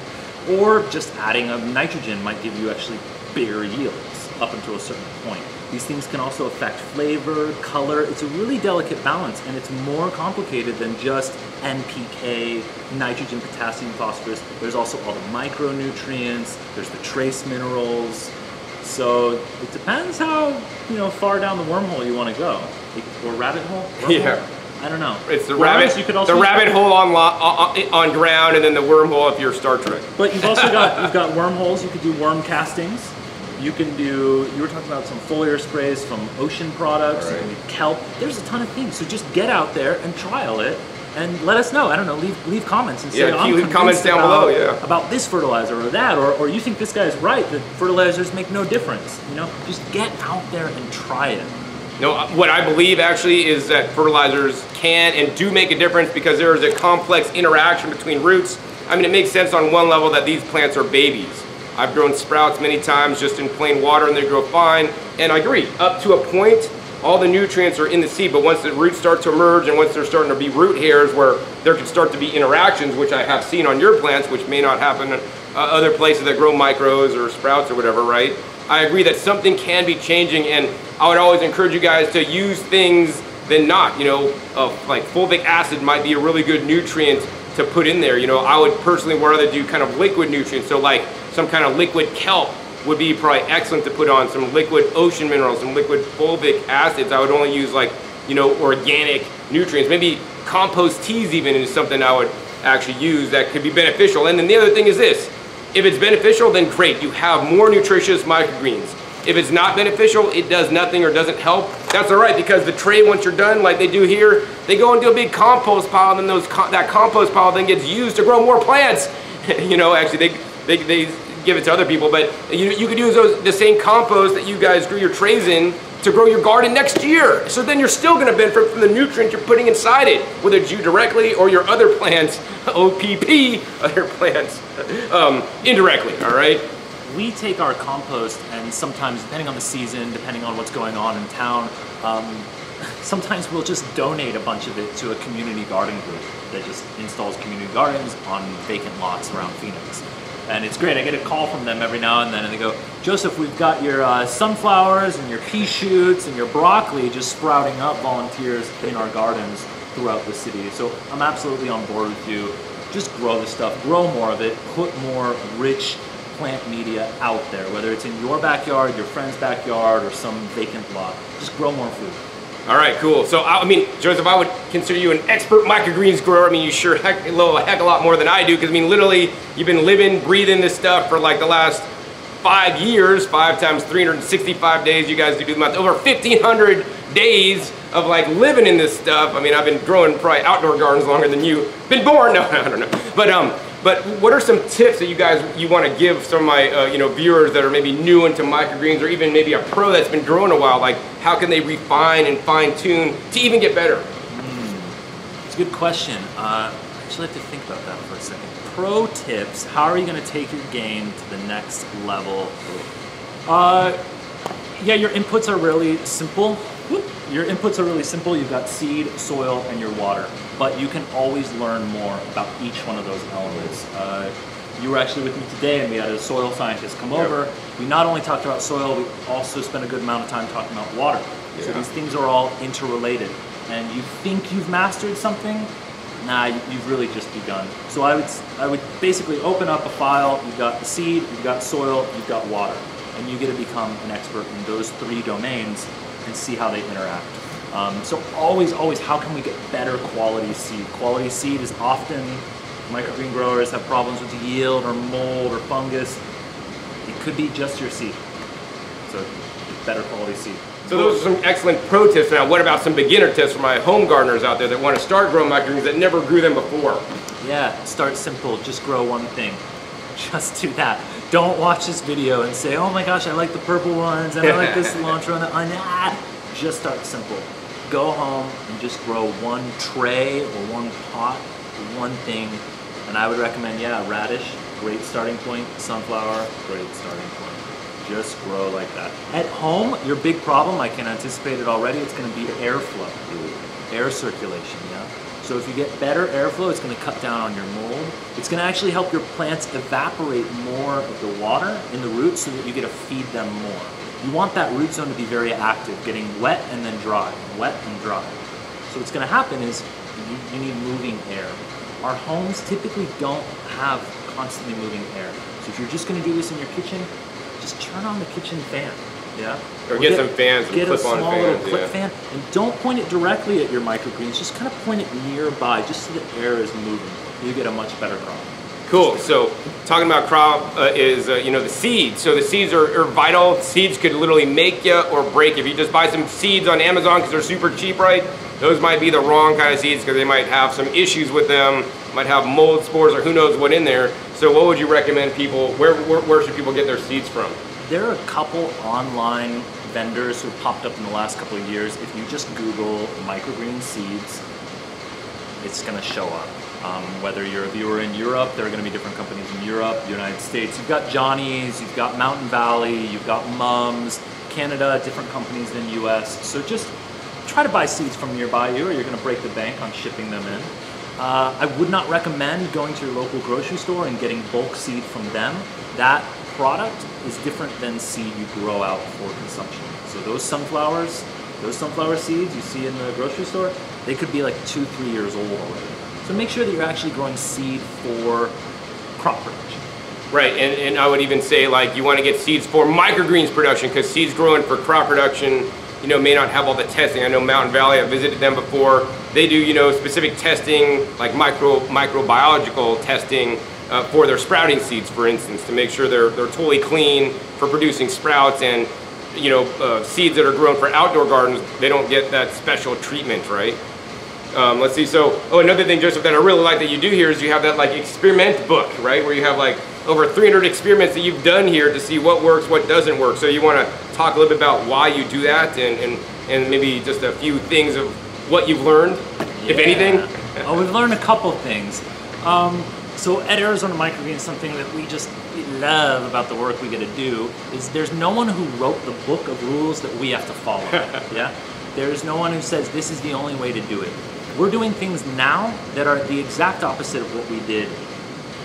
Or just adding a nitrogen might give you actually bigger yields up until a certain point. These things can also affect flavor, color. It's a really delicate balance and it's more complicated than just NPK, nitrogen, potassium, phosphorus. There's also all the micronutrients, there's the trace minerals. So it depends how you know far down the wormhole you want to go, or rabbit hole. Wormhole? Yeah. I don't know. It's the rabbit. You could also the rabbit hole on, on on ground, and then the wormhole if you're Star Trek. But you've also got you've got wormholes. You could do worm castings. You can do, you were talking about some foliar sprays from ocean products, right. you can do kelp. There's a ton of things. So just get out there and trial it and let us know. I don't know, leave, leave comments and say, yeah, I'm leave comments down about, below, yeah. About this fertilizer or that, or, or you think this guy's right, that fertilizers make no difference. You know, just get out there and try it. No, uh, what I believe actually is that fertilizers can and do make a difference because there is a complex interaction between roots. I mean, it makes sense on one level that these plants are babies. I've grown sprouts many times just in plain water and they grow fine. And I agree, up to a point, all the nutrients are in the seed, but once the roots start to emerge and once there's starting to be root hairs where there can start to be interactions, which I have seen on your plants, which may not happen in uh, other places that grow micros or sprouts or whatever, right? I agree that something can be changing and I would always encourage you guys to use things than not. You know, uh, like fulvic acid might be a really good nutrient to put in there. You know, I would personally rather do kind of liquid nutrients. So like some kind of liquid kelp would be probably excellent to put on some liquid ocean minerals, some liquid fulvic acids. I would only use like, you know, organic nutrients. Maybe compost teas even is something I would actually use that could be beneficial. And then the other thing is this, if it's beneficial, then great, you have more nutritious microgreens. If it's not beneficial, it does nothing or doesn't help, that's all right because the tray, once you're done, like they do here, they go into a big compost pile and then those, that compost pile then gets used to grow more plants. you know, actually, they, they, they give it to other people, but you, you could use those, the same compost that you guys grew your trays in to grow your garden next year. So then you're still gonna benefit from the nutrients you're putting inside it, whether it's you directly or your other plants, OPP, other plants, um, indirectly, all right? we take our compost and sometimes depending on the season depending on what's going on in town um, sometimes we'll just donate a bunch of it to a community garden group that just installs community gardens on vacant lots around phoenix and it's great i get a call from them every now and then and they go joseph we've got your uh, sunflowers and your pea shoots and your broccoli just sprouting up volunteers in our gardens throughout the city so i'm absolutely on board with you just grow the stuff grow more of it put more rich plant media out there, whether it's in your backyard, your friend's backyard, or some vacant lot. Just grow more food. All right, cool. So, I mean, Joseph, I would consider you an expert microgreens grower. I mean, you sure heck, a little heck a lot more than I do, because I mean, literally, you've been living, breathing this stuff for like the last five years, five times 365 days. You guys do the math. Over 1,500 days of like living in this stuff. I mean, I've been growing probably outdoor gardens longer than you. Been born? No, I don't know. But um, but what are some tips that you guys you want to give some of my uh, you know viewers that are maybe new into microgreens or even maybe a pro that's been growing a while? Like how can they refine and fine tune to even get better? Mm, it's a good question. Uh, I actually have to think about that for a second. Pro tips: How are you going to take your game to the next level? Uh, yeah, your inputs are really simple. Your inputs are really simple. You've got seed, soil, and your water but you can always learn more about each one of those elements. Uh, you were actually with me today and we had a soil scientist come yep. over. We not only talked about soil, we also spent a good amount of time talking about water. Yeah. So these things are all interrelated. And you think you've mastered something, nah, you've really just begun. So I would, I would basically open up a file, you've got the seed, you've got soil, you've got water. And you get to become an expert in those three domains and see how they interact. Um, so always, always, how can we get better quality seed? Quality seed is often, microgreen growers have problems with yield or mold or fungus. It could be just your seed. So better quality seed. So those are some excellent pro tips. Now, what about some beginner tips for my home gardeners out there that want to start growing microgreens that never grew them before? Yeah, start simple. Just grow one thing. Just do that. Don't watch this video and say, oh my gosh, I like the purple ones and I like this cilantro and that. Nah, just start simple go home and just grow one tray or one pot, one thing. And I would recommend, yeah, radish, great starting point. Sunflower, great starting point. Just grow like that. At home, your big problem, I can anticipate it already, it's gonna be airflow, air circulation, yeah? So if you get better airflow, it's gonna cut down on your mold. It's gonna actually help your plants evaporate more of the water in the roots so that you get to feed them more. You want that root zone to be very active, getting wet and then dry, wet and dry. So what's gonna happen is you, you need moving air. Our homes typically don't have constantly moving air. So if you're just gonna do this in your kitchen, just turn on the kitchen fan. Yeah. Or, get, get, some fans, get a small fans, little clip yeah. fan, and don't point it directly at your microgreens. Just kind of point it nearby, just so the air is moving. You get a much better crop. Cool. So talking about crop uh, is, uh, you know, the seeds. So the seeds are, are, vital. Seeds could literally make you or break. If you just buy some seeds on Amazon because they're super cheap, right? Those might be the wrong kind of seeds because they might have some issues with them, might have mold spores or who knows what in there. So what would you recommend people, where, where, where should people get their seeds from? There are a couple online vendors who popped up in the last couple of years. If you just Google microgreen seeds, it's gonna show up. Um, whether you're a viewer in Europe, there are going to be different companies in Europe, United States. You've got Johnny's, you've got Mountain Valley, you've got Mumm's, Canada, different companies than US. So just try to buy seeds from nearby you or you're going to break the bank on shipping them in. Uh, I would not recommend going to your local grocery store and getting bulk seed from them. That product is different than seed you grow out for consumption. So those sunflowers, those sunflower seeds you see in the grocery store, they could be like two, three years old already. So make sure that you're actually growing seed for crop production. Right, and, and I would even say like you want to get seeds for microgreens production because seeds growing for crop production, you know, may not have all the testing. I know Mountain Valley, I've visited them before. They do, you know, specific testing, like micro microbiological testing uh, for their sprouting seeds, for instance, to make sure they're, they're totally clean for producing sprouts and, you know, uh, seeds that are grown for outdoor gardens, they don't get that special treatment, right? Um, let's see, so, oh, another thing, Joseph, that I really like that you do here is you have that like experiment book, right? Where you have like over 300 experiments that you've done here to see what works, what doesn't work. So you want to talk a little bit about why you do that and, and, and maybe just a few things of what you've learned, if anything. Oh, we've learned a couple things. Um, so at Arizona Microgreens, something that we just love about the work we get to do is there's no one who wrote the book of rules that we have to follow. yeah, there's no one who says this is the only way to do it. We're doing things now that are the exact opposite of what we did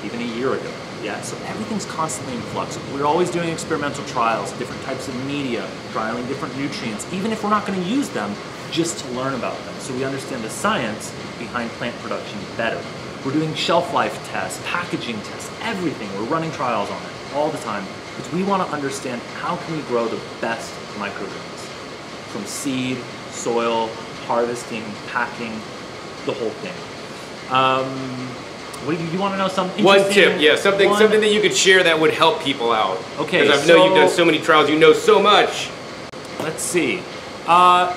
even a year ago. Yeah, so everything's constantly in flux. We're always doing experimental trials, different types of media, trialing different nutrients, even if we're not going to use them, just to learn about them. So we understand the science behind plant production better. We're doing shelf life tests, packaging tests, everything. We're running trials on it all the time because we want to understand how can we grow the best microgreens from seed, soil, harvesting, packing, the whole thing. Um, what do you, you want to know something? One tip, yeah, something one, something that you could share that would help people out. Okay, because I know so, you've done so many trials, you know so much. Let's see. Uh,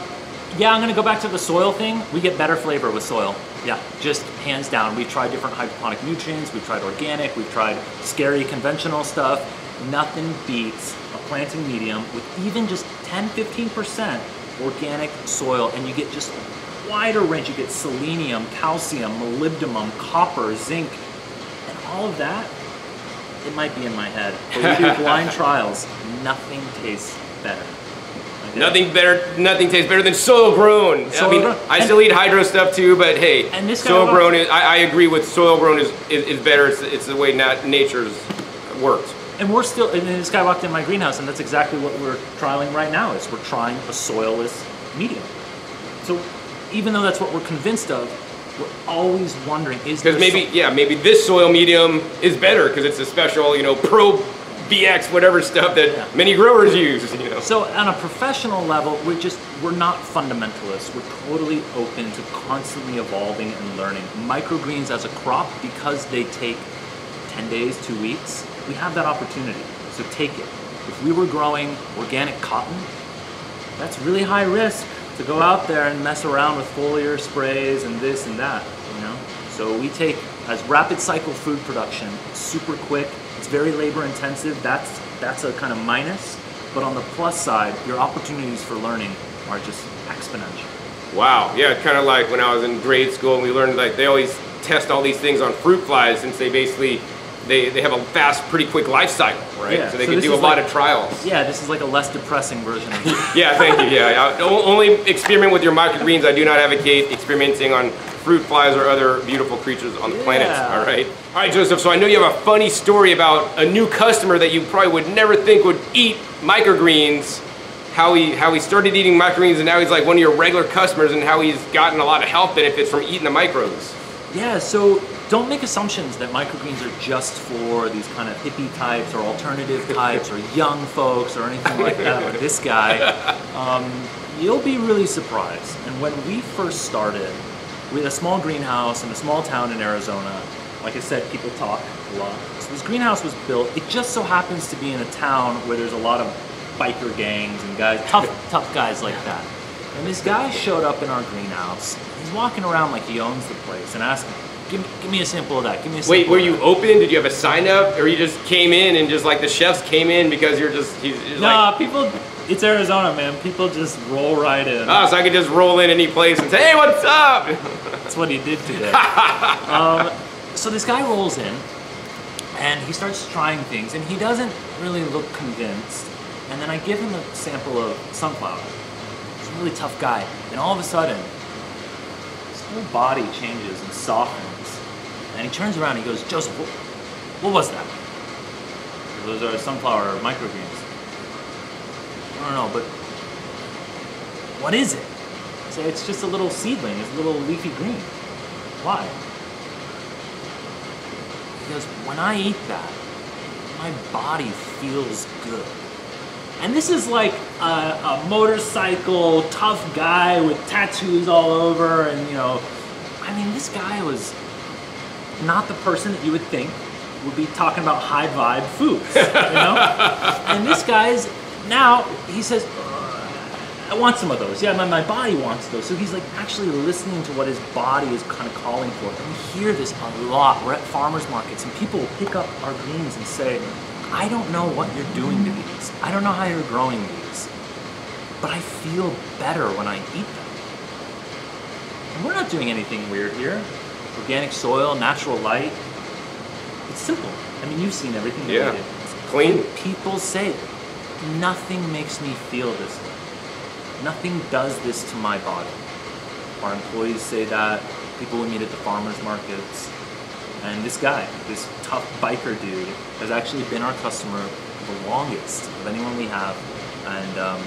yeah, I'm gonna go back to the soil thing. We get better flavor with soil. Yeah, just hands down. We've tried different hydroponic nutrients, we've tried organic, we've tried scary conventional stuff. Nothing beats a planting medium with even just 10, 15% organic soil and you get just a wider range. You get selenium, calcium, molybdenum, copper, zinc, and all of that, it might be in my head, but we do blind trials. Nothing tastes better. Nothing better, nothing tastes better than soil grown. Soil I mean, grown. I still eat hydro stuff too, but hey, and this soil grown is, I, I, agree with soil grown is, is, is better. It's, it's, the way nat- nature's worked. And we're still, and this guy walked in my greenhouse and that's exactly what we're trialing right now is we're trying a soilless medium. So even though that's what we're convinced of, we're always wondering, is Because maybe, so- yeah, maybe this soil medium is better because it's a special, you know, pro BX, whatever stuff that yeah. many growers use. You know. So on a professional level, we're just we're not fundamentalists. We're totally open to constantly evolving and learning. Microgreens as a crop, because they take 10 days, two weeks, we have that opportunity. So take it. If we were growing organic cotton, that's really high risk to go out there and mess around with foliar sprays and this and that, you know? So we take as rapid cycle food production, super quick, very labor intensive. That's that's a kind of minus. But on the plus side, your opportunities for learning are just exponential. Wow. Yeah, kind of like when I was in grade school and we learned like they always test all these things on fruit flies since they basically they, they have a fast, pretty quick life cycle, right? Yeah. So they so can do a lot like, of trials. Yeah, this is like a less depressing version of Yeah, thank you. Yeah, only experiment with your microgreens. I do not advocate experimenting on fruit flies or other beautiful creatures on the yeah. planet, all right? All right, Joseph, so I know you have a funny story about a new customer that you probably would never think would eat microgreens, how he, how he started eating microgreens and now he's like one of your regular customers and how he's gotten a lot of health benefits from eating the microbes. Yeah, so don't make assumptions that microgreens are just for these kind of hippie types or alternative types or young folks or anything like that, or this guy. Um, you'll be really surprised. And when we first started, had a small greenhouse in a small town in Arizona. Like I said, people talk a lot. So this greenhouse was built. It just so happens to be in a town where there's a lot of biker gangs and guys, tough, tough guys like that. And this guy showed up in our greenhouse. He's walking around like he owns the place and asking, give me, give me a sample of that. Give me a sample. Wait, were you open? Did you have a sign up, or you just came in and just like the chefs came in because you're just he's, he's nah, like, people it's Arizona, man. People just roll right in. Oh, so I could just roll in any place and say, hey, what's up? That's what he did today. um, so this guy rolls in, and he starts trying things, and he doesn't really look convinced. And then I give him a sample of sunflower. He's a really tough guy. And all of a sudden, his whole body changes and softens. And he turns around and he goes, Joseph, what, what was that? Those are sunflower microgreens. I don't know, but what is it? So it's just a little seedling, it's a little leafy green. Why? Because when I eat that, my body feels good. And this is like a, a, motorcycle tough guy with tattoos all over, and you know, I mean, this guy was not the person that you would think would be talking about high vibe foods, you know? and this guy's now he says, uh, I want some of those. Yeah, my, my body wants those. So he's like actually listening to what his body is kind of calling for. And we hear this a lot. We're at farmers markets and people will pick up our greens and say, I don't know what you're doing to these. I don't know how you're growing these. But I feel better when I eat them. And we're not doing anything weird here. Organic soil, natural light. It's simple. I mean, you've seen everything Yeah. did. Clean. People say, nothing makes me feel this way. Nothing does this to my body. Our employees say that. People we meet at the farmers markets. And this guy, this tough biker dude, has actually been our customer the longest of anyone we have. And um,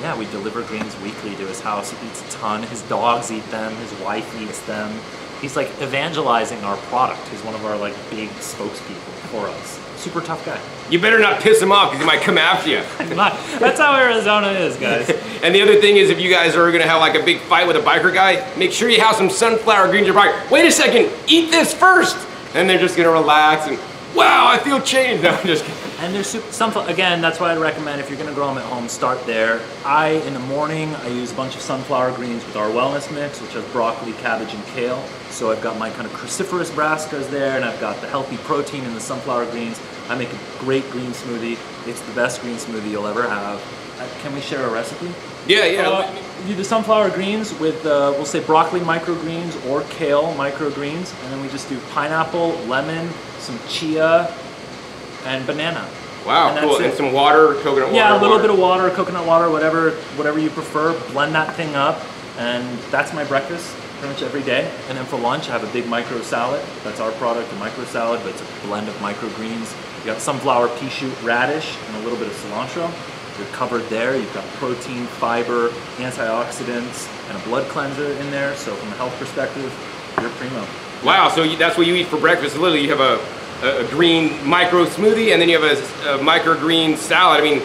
yeah, we deliver greens weekly to his house. He eats a ton. His dogs eat them. His wife eats them. He's like evangelizing our product. He's one of our like big spokespeople for us. Super tough guy. You better not piss him off because he might come after you. That's how Arizona is, guys. And the other thing is, if you guys are gonna have like a big fight with a biker guy, make sure you have some sunflower greens in your. Wait a second, eat this first, and they're just gonna relax and wow, I feel changed. No, I'm just kidding. And there's some, again, that's why I'd recommend if you're gonna grow them at home, start there. I, in the morning, I use a bunch of sunflower greens with our wellness mix, which has broccoli, cabbage, and kale. So I've got my kind of cruciferous brassicas there, and I've got the healthy protein in the sunflower greens. I make a great green smoothie. It's the best green smoothie you'll ever have. Uh, can we share a recipe? Yeah, yeah. Uh, do the sunflower greens with, uh, we'll say broccoli microgreens or kale microgreens, and then we just do pineapple, lemon, some chia, and banana. wow, and cool. And it. some water, coconut water. Yeah, a little water. bit of water, coconut water, whatever, whatever you prefer. Blend that thing up, and that's my breakfast pretty much every day. And then for lunch, I have a big micro salad. That's our product, a micro salad, but it's a blend of microgreens. You got sunflower, pea shoot, radish, and a little bit of cilantro. You're covered there. You've got protein, fiber, antioxidants, and a blood cleanser in there. So from a health perspective, you're primo. Wow, so you, that's what you eat for breakfast. Literally, you have a, a, green micro smoothie, and then you have a, a micro green salad. I mean,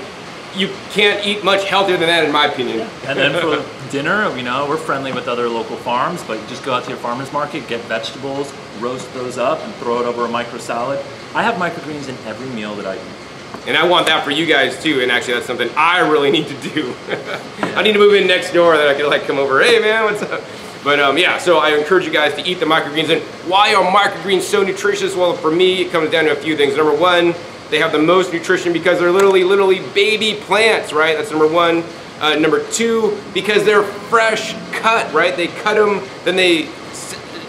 you can't eat much healthier than that, in my opinion. And then for dinner, you know, we're friendly with other local farms, but you just go out to your farmer's market, get vegetables, roast those up, and throw it over a micro salad. I have microgreens in every meal that I eat. And I want that for you guys too. And actually, that's something I really need to do. I need to move in next door that I can like come over. Hey man, what's up? But um, yeah, so I encourage you guys to eat the microgreens. And why are microgreens so nutritious? Well, for me, it comes down to a few things. Number one, they have the most nutrition because they're literally, literally baby plants, right? That's number one. Uh, number two, because they're fresh cut, right? They cut them, then they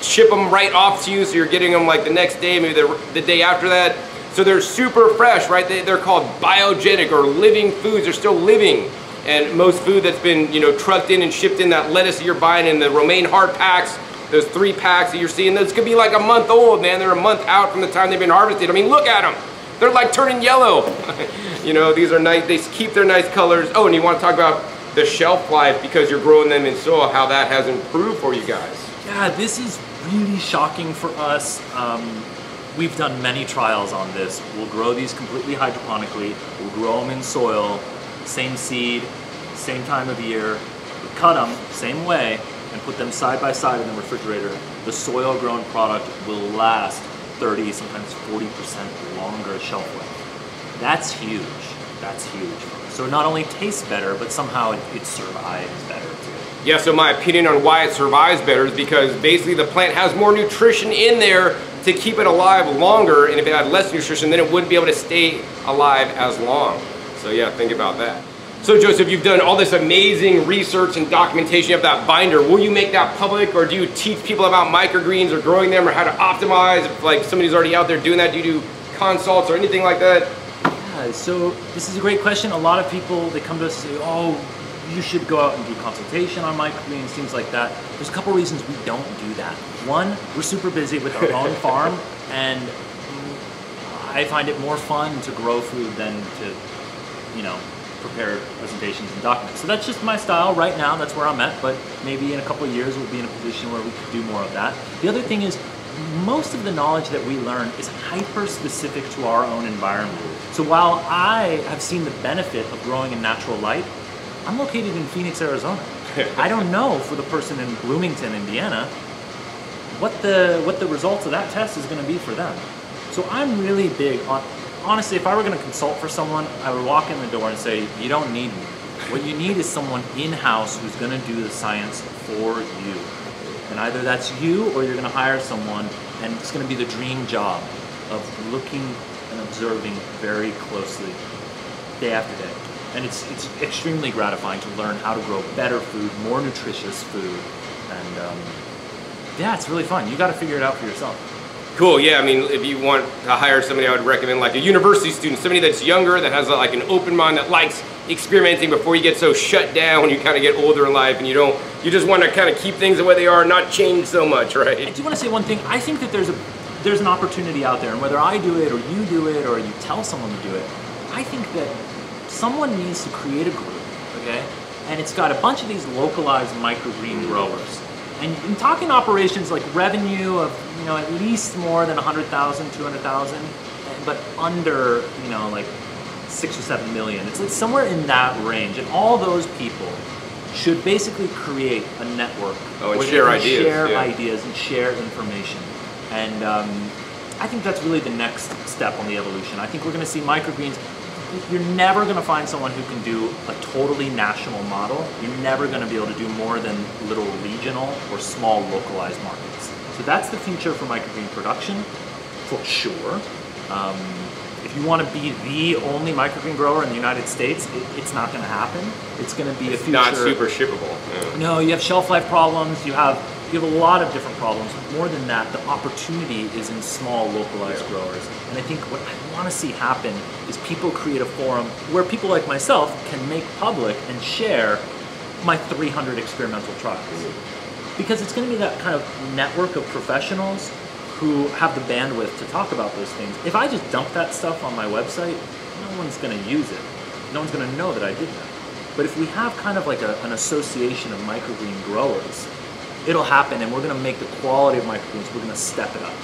ship them right off to you, so you're getting them like the next day, maybe the, the day after that. So they're super fresh, right? They, they're called biogenic or living foods. They're still living. And most food that's been, you know, trucked in and shipped in, that lettuce that you're buying in the romaine hard packs, those three packs that you're seeing, those could be like a month old, man. They're a month out from the time they've been harvested. I mean, look at them. They're like turning yellow. you know, these are nice, they keep their nice colors. Oh, and you want to talk about the shelf life because you're growing them in soil, how that has improved for you guys. Yeah, this is really shocking for us. Um, we've done many trials on this. We'll grow these completely hydroponically. We'll grow them in soil, same seed, same time of year. We cut them same way and put them side by side in the refrigerator. The soil grown product will last 30, sometimes 40% longer shelf life. That's huge. That's huge. So it not only tastes better, but somehow it, it survives better too. Yeah, so my opinion on why it survives better is because basically the plant has more nutrition in there to keep it alive longer, and if it had less nutrition, then it wouldn't be able to stay alive as long. So yeah, think about that. So Joseph, you've done all this amazing research and documentation of that binder. Will you make that public, or do you teach people about microgreens or growing them, or how to optimize? If like somebody's already out there doing that, do you do consults or anything like that? Yeah, so this is a great question. A lot of people they come to us say, "Oh, you should go out and do consultation on microgreens, things like that." There's a couple reasons we don't do that. One, we're super busy with our own farm, and I find it more fun to grow food than to, you know, prepare presentations and documents. So that's just my style right now. That's where I'm at. But maybe in a couple of years we'll be in a position where we could do more of that. The other thing is most of the knowledge that we learn is hyper specific to our own environment. So while I have seen the benefit of growing in natural light, I'm located in Phoenix, Arizona. I don't know for the person in Bloomington, Indiana, what the what the results of that test is going to be for them. So I'm really big on honestly, if I were going to consult for someone, I would walk in the door and say, "You don't need me. What you need is someone in-house who's going to do the science for you. And either that's you or you're going to hire someone and it's going to be the dream job of looking and observing very closely day after day. And it's, it's extremely gratifying to learn how to grow better food, more nutritious food. And um, yeah, it's really fun. You got to figure it out for yourself. Cool. Yeah. I mean, if you want to hire somebody, I would recommend like a university student, somebody that's younger, that has like an open mind, that likes experimenting before you get so shut down when you kind of get older in life and you don't, you just want to kind of keep things the way they are, not change so much, right? I do want to say one thing. I think that there's a there's an opportunity out there, and whether I do it or you do it or you tell someone to do it, I think that someone needs to create a group, okay? And it's got a bunch of these localized microgreen growers. And in talking operations like revenue of, you know, at least more than 100,000, 200,000, but under, you know, like six or seven million. It's like somewhere in that range. And all those people should basically create a network Oh, and where they share can ideas, share yeah. ideas and share information. And um, I think that's really the next step on the evolution. I think we're going to see microgreens. You're never going to find someone who can do a totally national model. You're never going to be able to do more than little regional or small localized markets. So that's the future for microgreen production, for sure. Um, if you want to be the only microgreen grower in the United States, it, it's not going to happen. It's going to be a future. Not super shippable. No, you have shelf life problems. You have you have a lot of different problems. More than that, the opportunity is in small localized Yeah. growers. And I think what I want to see happen is people create a forum where people like myself can make public and share my 300 experimental trials. Because it's going to be that kind of network of professionals who have the bandwidth to talk about those things. If I just dump that stuff on my website, no one's going to use it. No one's going to know that I did that. But if we have kind of like a, an association of microgreen growers, it'll happen and we're going to make the quality of microgreens, we're going to step it up.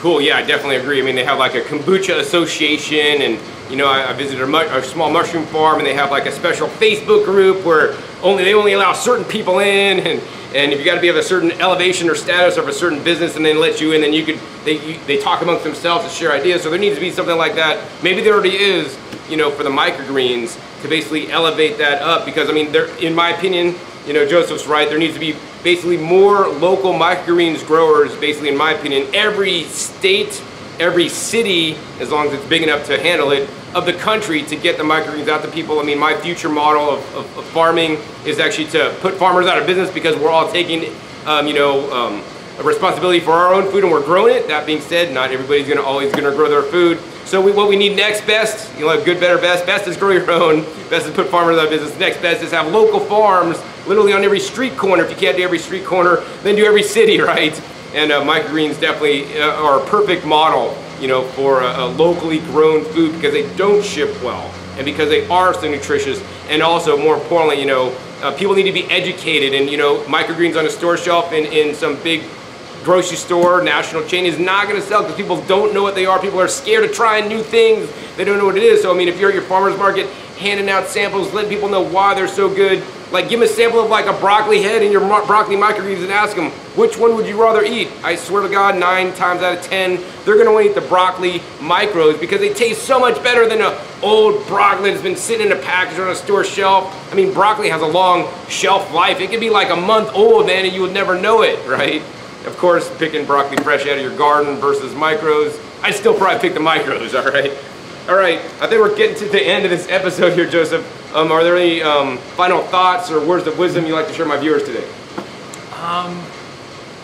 Cool. Yeah, I definitely agree. I mean, they have like a kombucha association, and you know, I, I visited a, mu- a small mushroom farm, and they have like a special Facebook group where only they only allow certain people in, and and if you got to be of a certain elevation or status of a certain business, and they let you in, then you could they you, they talk amongst themselves and share ideas. So there needs to be something like that. Maybe there already is, you know, for the microgreens to basically elevate that up, because I mean, they're, in my opinion, you know, Joseph's right. There needs to be basically more local microgreens growers, basically, in my opinion, every state, every city, as long as it's big enough to handle it, of the country to get the microgreens out to people. I mean, my future model of, of, of farming is actually to put farmers out of business because we're all taking, um, you know, um, a responsibility for our own food and we're growing it. That being said, not everybody's gonna always gonna grow their food. So we, what we need next best, you know, good, better, best. Best is grow your own. Best is put farmers out of business. Next best is have local farms, literally on every street corner. If you can't do every street corner, then do every city, right? And uh, microgreens definitely uh, are a perfect model, you know, for a, a locally grown food because they don't ship well and because they are so nutritious. And also, more importantly, you know, uh, people need to be educated. And you know, microgreens on a store shelf in, in some big grocery store, national chain is not going to sell because people don't know what they are. People are scared of trying new things. They don't know what it is. So I mean, if you're at your farmer's market handing out samples, letting people know why they're so good, like give them a sample of like a broccoli head in your broccoli microgreens and ask them which one would you rather eat. I swear to God, nine times out of ten, they're going to want to eat the broccoli micros because they taste so much better than a old broccoli that's been sitting in a package on a store shelf. I mean, broccoli has a long shelf life. It could be like a month old, man, and you would never know it, right? Of course, picking broccoli fresh out of your garden versus micros. I still probably pick the micros, all right? All right, I think we're getting to the end of this episode here, Joseph. Um, are there any um, final thoughts or words of wisdom you'd like to share with my viewers today? Um,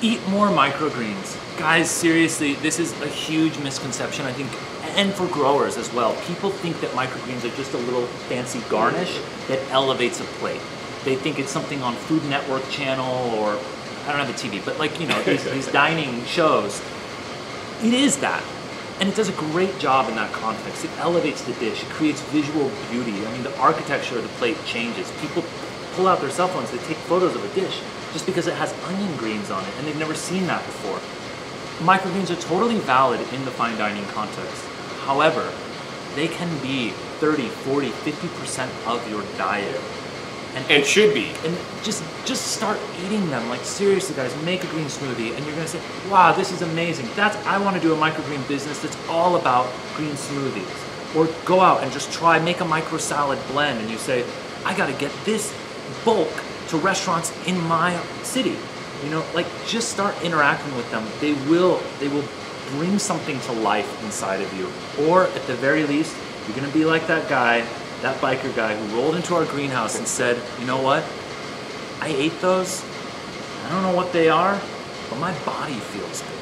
eat more microgreens. Guys, seriously, this is a huge misconception, I think, and for growers as well. People think that microgreens are just a little fancy garnish that elevates a plate. They think it's something on Food Network channel or I don't have a TV, but like, you know, these, these dining shows. It is that. And it does a great job in that context. It elevates the dish, it creates visual beauty. I mean, the architecture of the plate changes. People pull out their cell phones, they take photos of a dish just because it has onion greens on it, and they've never seen that before. Microgreens are totally valid in the fine dining context. However, they can be 30, 40, 50% of your diet. And should be. And just just start eating them. Like seriously, guys, make a green smoothie, and you're gonna say, "Wow, this is amazing." That's I want to do a microgreen business that's all about green smoothies. Or go out and just try make a micro salad blend, and you say, I got to get this bulk to restaurants in my city. You know, like just start interacting with them. They will they will bring something to life inside of you. Or at the very least, you're gonna be like that guy, that biker guy who rolled into our greenhouse and said, you know what? I ate those. I don't know what they are, but my body feels good.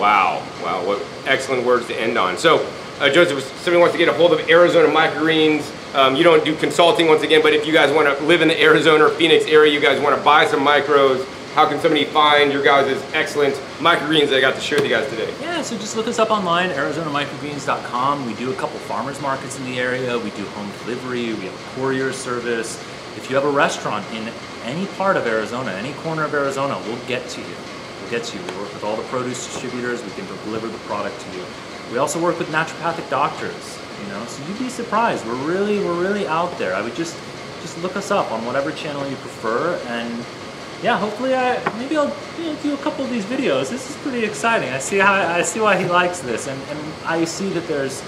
Wow, wow, what excellent words to end on. So, uh, Joseph, if somebody wants to get a hold of Arizona Microgreens, um, you don't do consulting once again, but if you guys want to live in the Arizona or Phoenix area, you guys want to buy some micros, how can somebody find your guys' excellent microgreens that I got to share with you guys today? Yeah, so just look us up online, ArizonaMicrogreens.com. We do a couple farmers markets in the area. We do home delivery. We have a courier service. If you have a restaurant in any part of Arizona, any corner of Arizona, we'll get to you. We'll get to you. We work with all the produce distributors. We can deliver the product to you. We also work with naturopathic doctors. You know, so you'd be surprised. We're really, we're really out there. I would just, just look us up on whatever channel you prefer, and yeah, hopefully I maybe I'll you know, do a couple of these videos. This is pretty exciting. I see how I see why he likes this, and, and I see that there's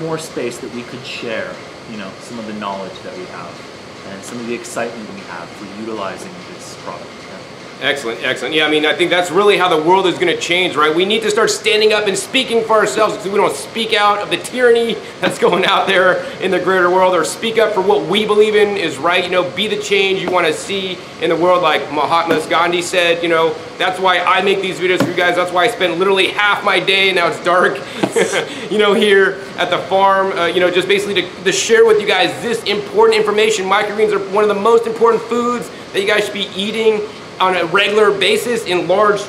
more space that we could share. You know, some of the knowledge that we have, and some of the excitement we have for utilizing this product. Excellent, excellent. Yeah, I mean, I think that's really how the world is going to change, right? We need to start standing up and speaking for ourselves because we don't speak out of the tyranny that's going out there in the greater world or speak up for what we believe in is right. You know, be the change you want to see in the world, like Mahatma Gandhi said. You know, that's why I make these videos for you guys. That's why I spend literally half my day, now it's dark, you know, here at the farm, uh, you know, just basically to, to share with you guys this important information. Microgreens are one of the most important foods that you guys should be eating on a regular basis in large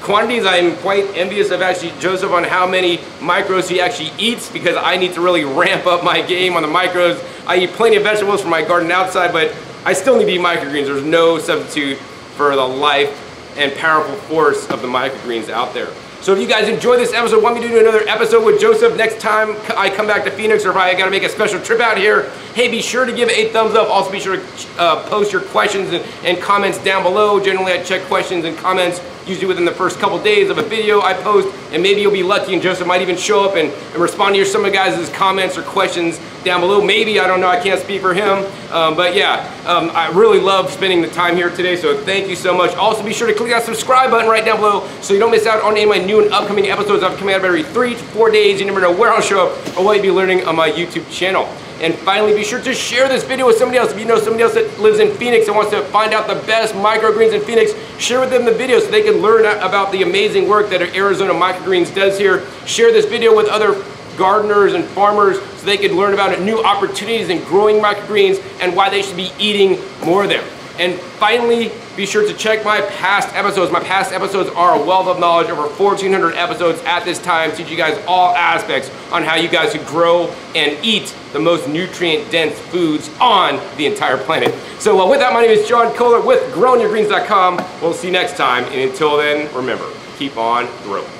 quantities. I'm quite envious of actually Joseph on how many micros he actually eats because I need to really ramp up my game on the micros. I eat plenty of vegetables from my garden outside, but I still need to eat microgreens. There's no substitute for the life and powerful force of the microgreens out there. So if you guys enjoyed this episode, want me to do another episode with Joseph next time I come back to Phoenix or if I gotta make a special trip out here, hey, be sure to give a thumbs up. Also be sure to uh, post your questions and, and comments down below. Generally I check questions and comments usually within the first couple days of a video I post, and maybe you'll be lucky and Joseph might even show up and, and respond to your, some of guys' comments or questions down below. Maybe, I don't know, I can't speak for him. Um, but yeah, um, I really love spending the time here today, so thank you so much. Also, be sure to click that subscribe button right down below so you don't miss out on any of my new and upcoming episodes. I've coming out every three to four days. You never know where I'll show up or what you'll be learning on my YouTube channel. And finally, be sure to share this video with somebody else. If you know somebody else that lives in Phoenix and wants to find out the best microgreens in Phoenix, share with them the video so they can learn about the amazing work that Arizona Microgreens does here. Share this video with other gardeners and farmers so they can learn about new opportunities in growing microgreens and why they should be eating more of them. And finally, be sure to check my past episodes. My past episodes are a wealth of knowledge, over 1,400 episodes at this time, teach you guys all aspects on how you guys could grow and eat the most nutrient-dense foods on the entire planet. So uh, with that, my name is John Kohler with GrowingYourGreens.com. We'll see you next time, and until then, remember, keep on growing.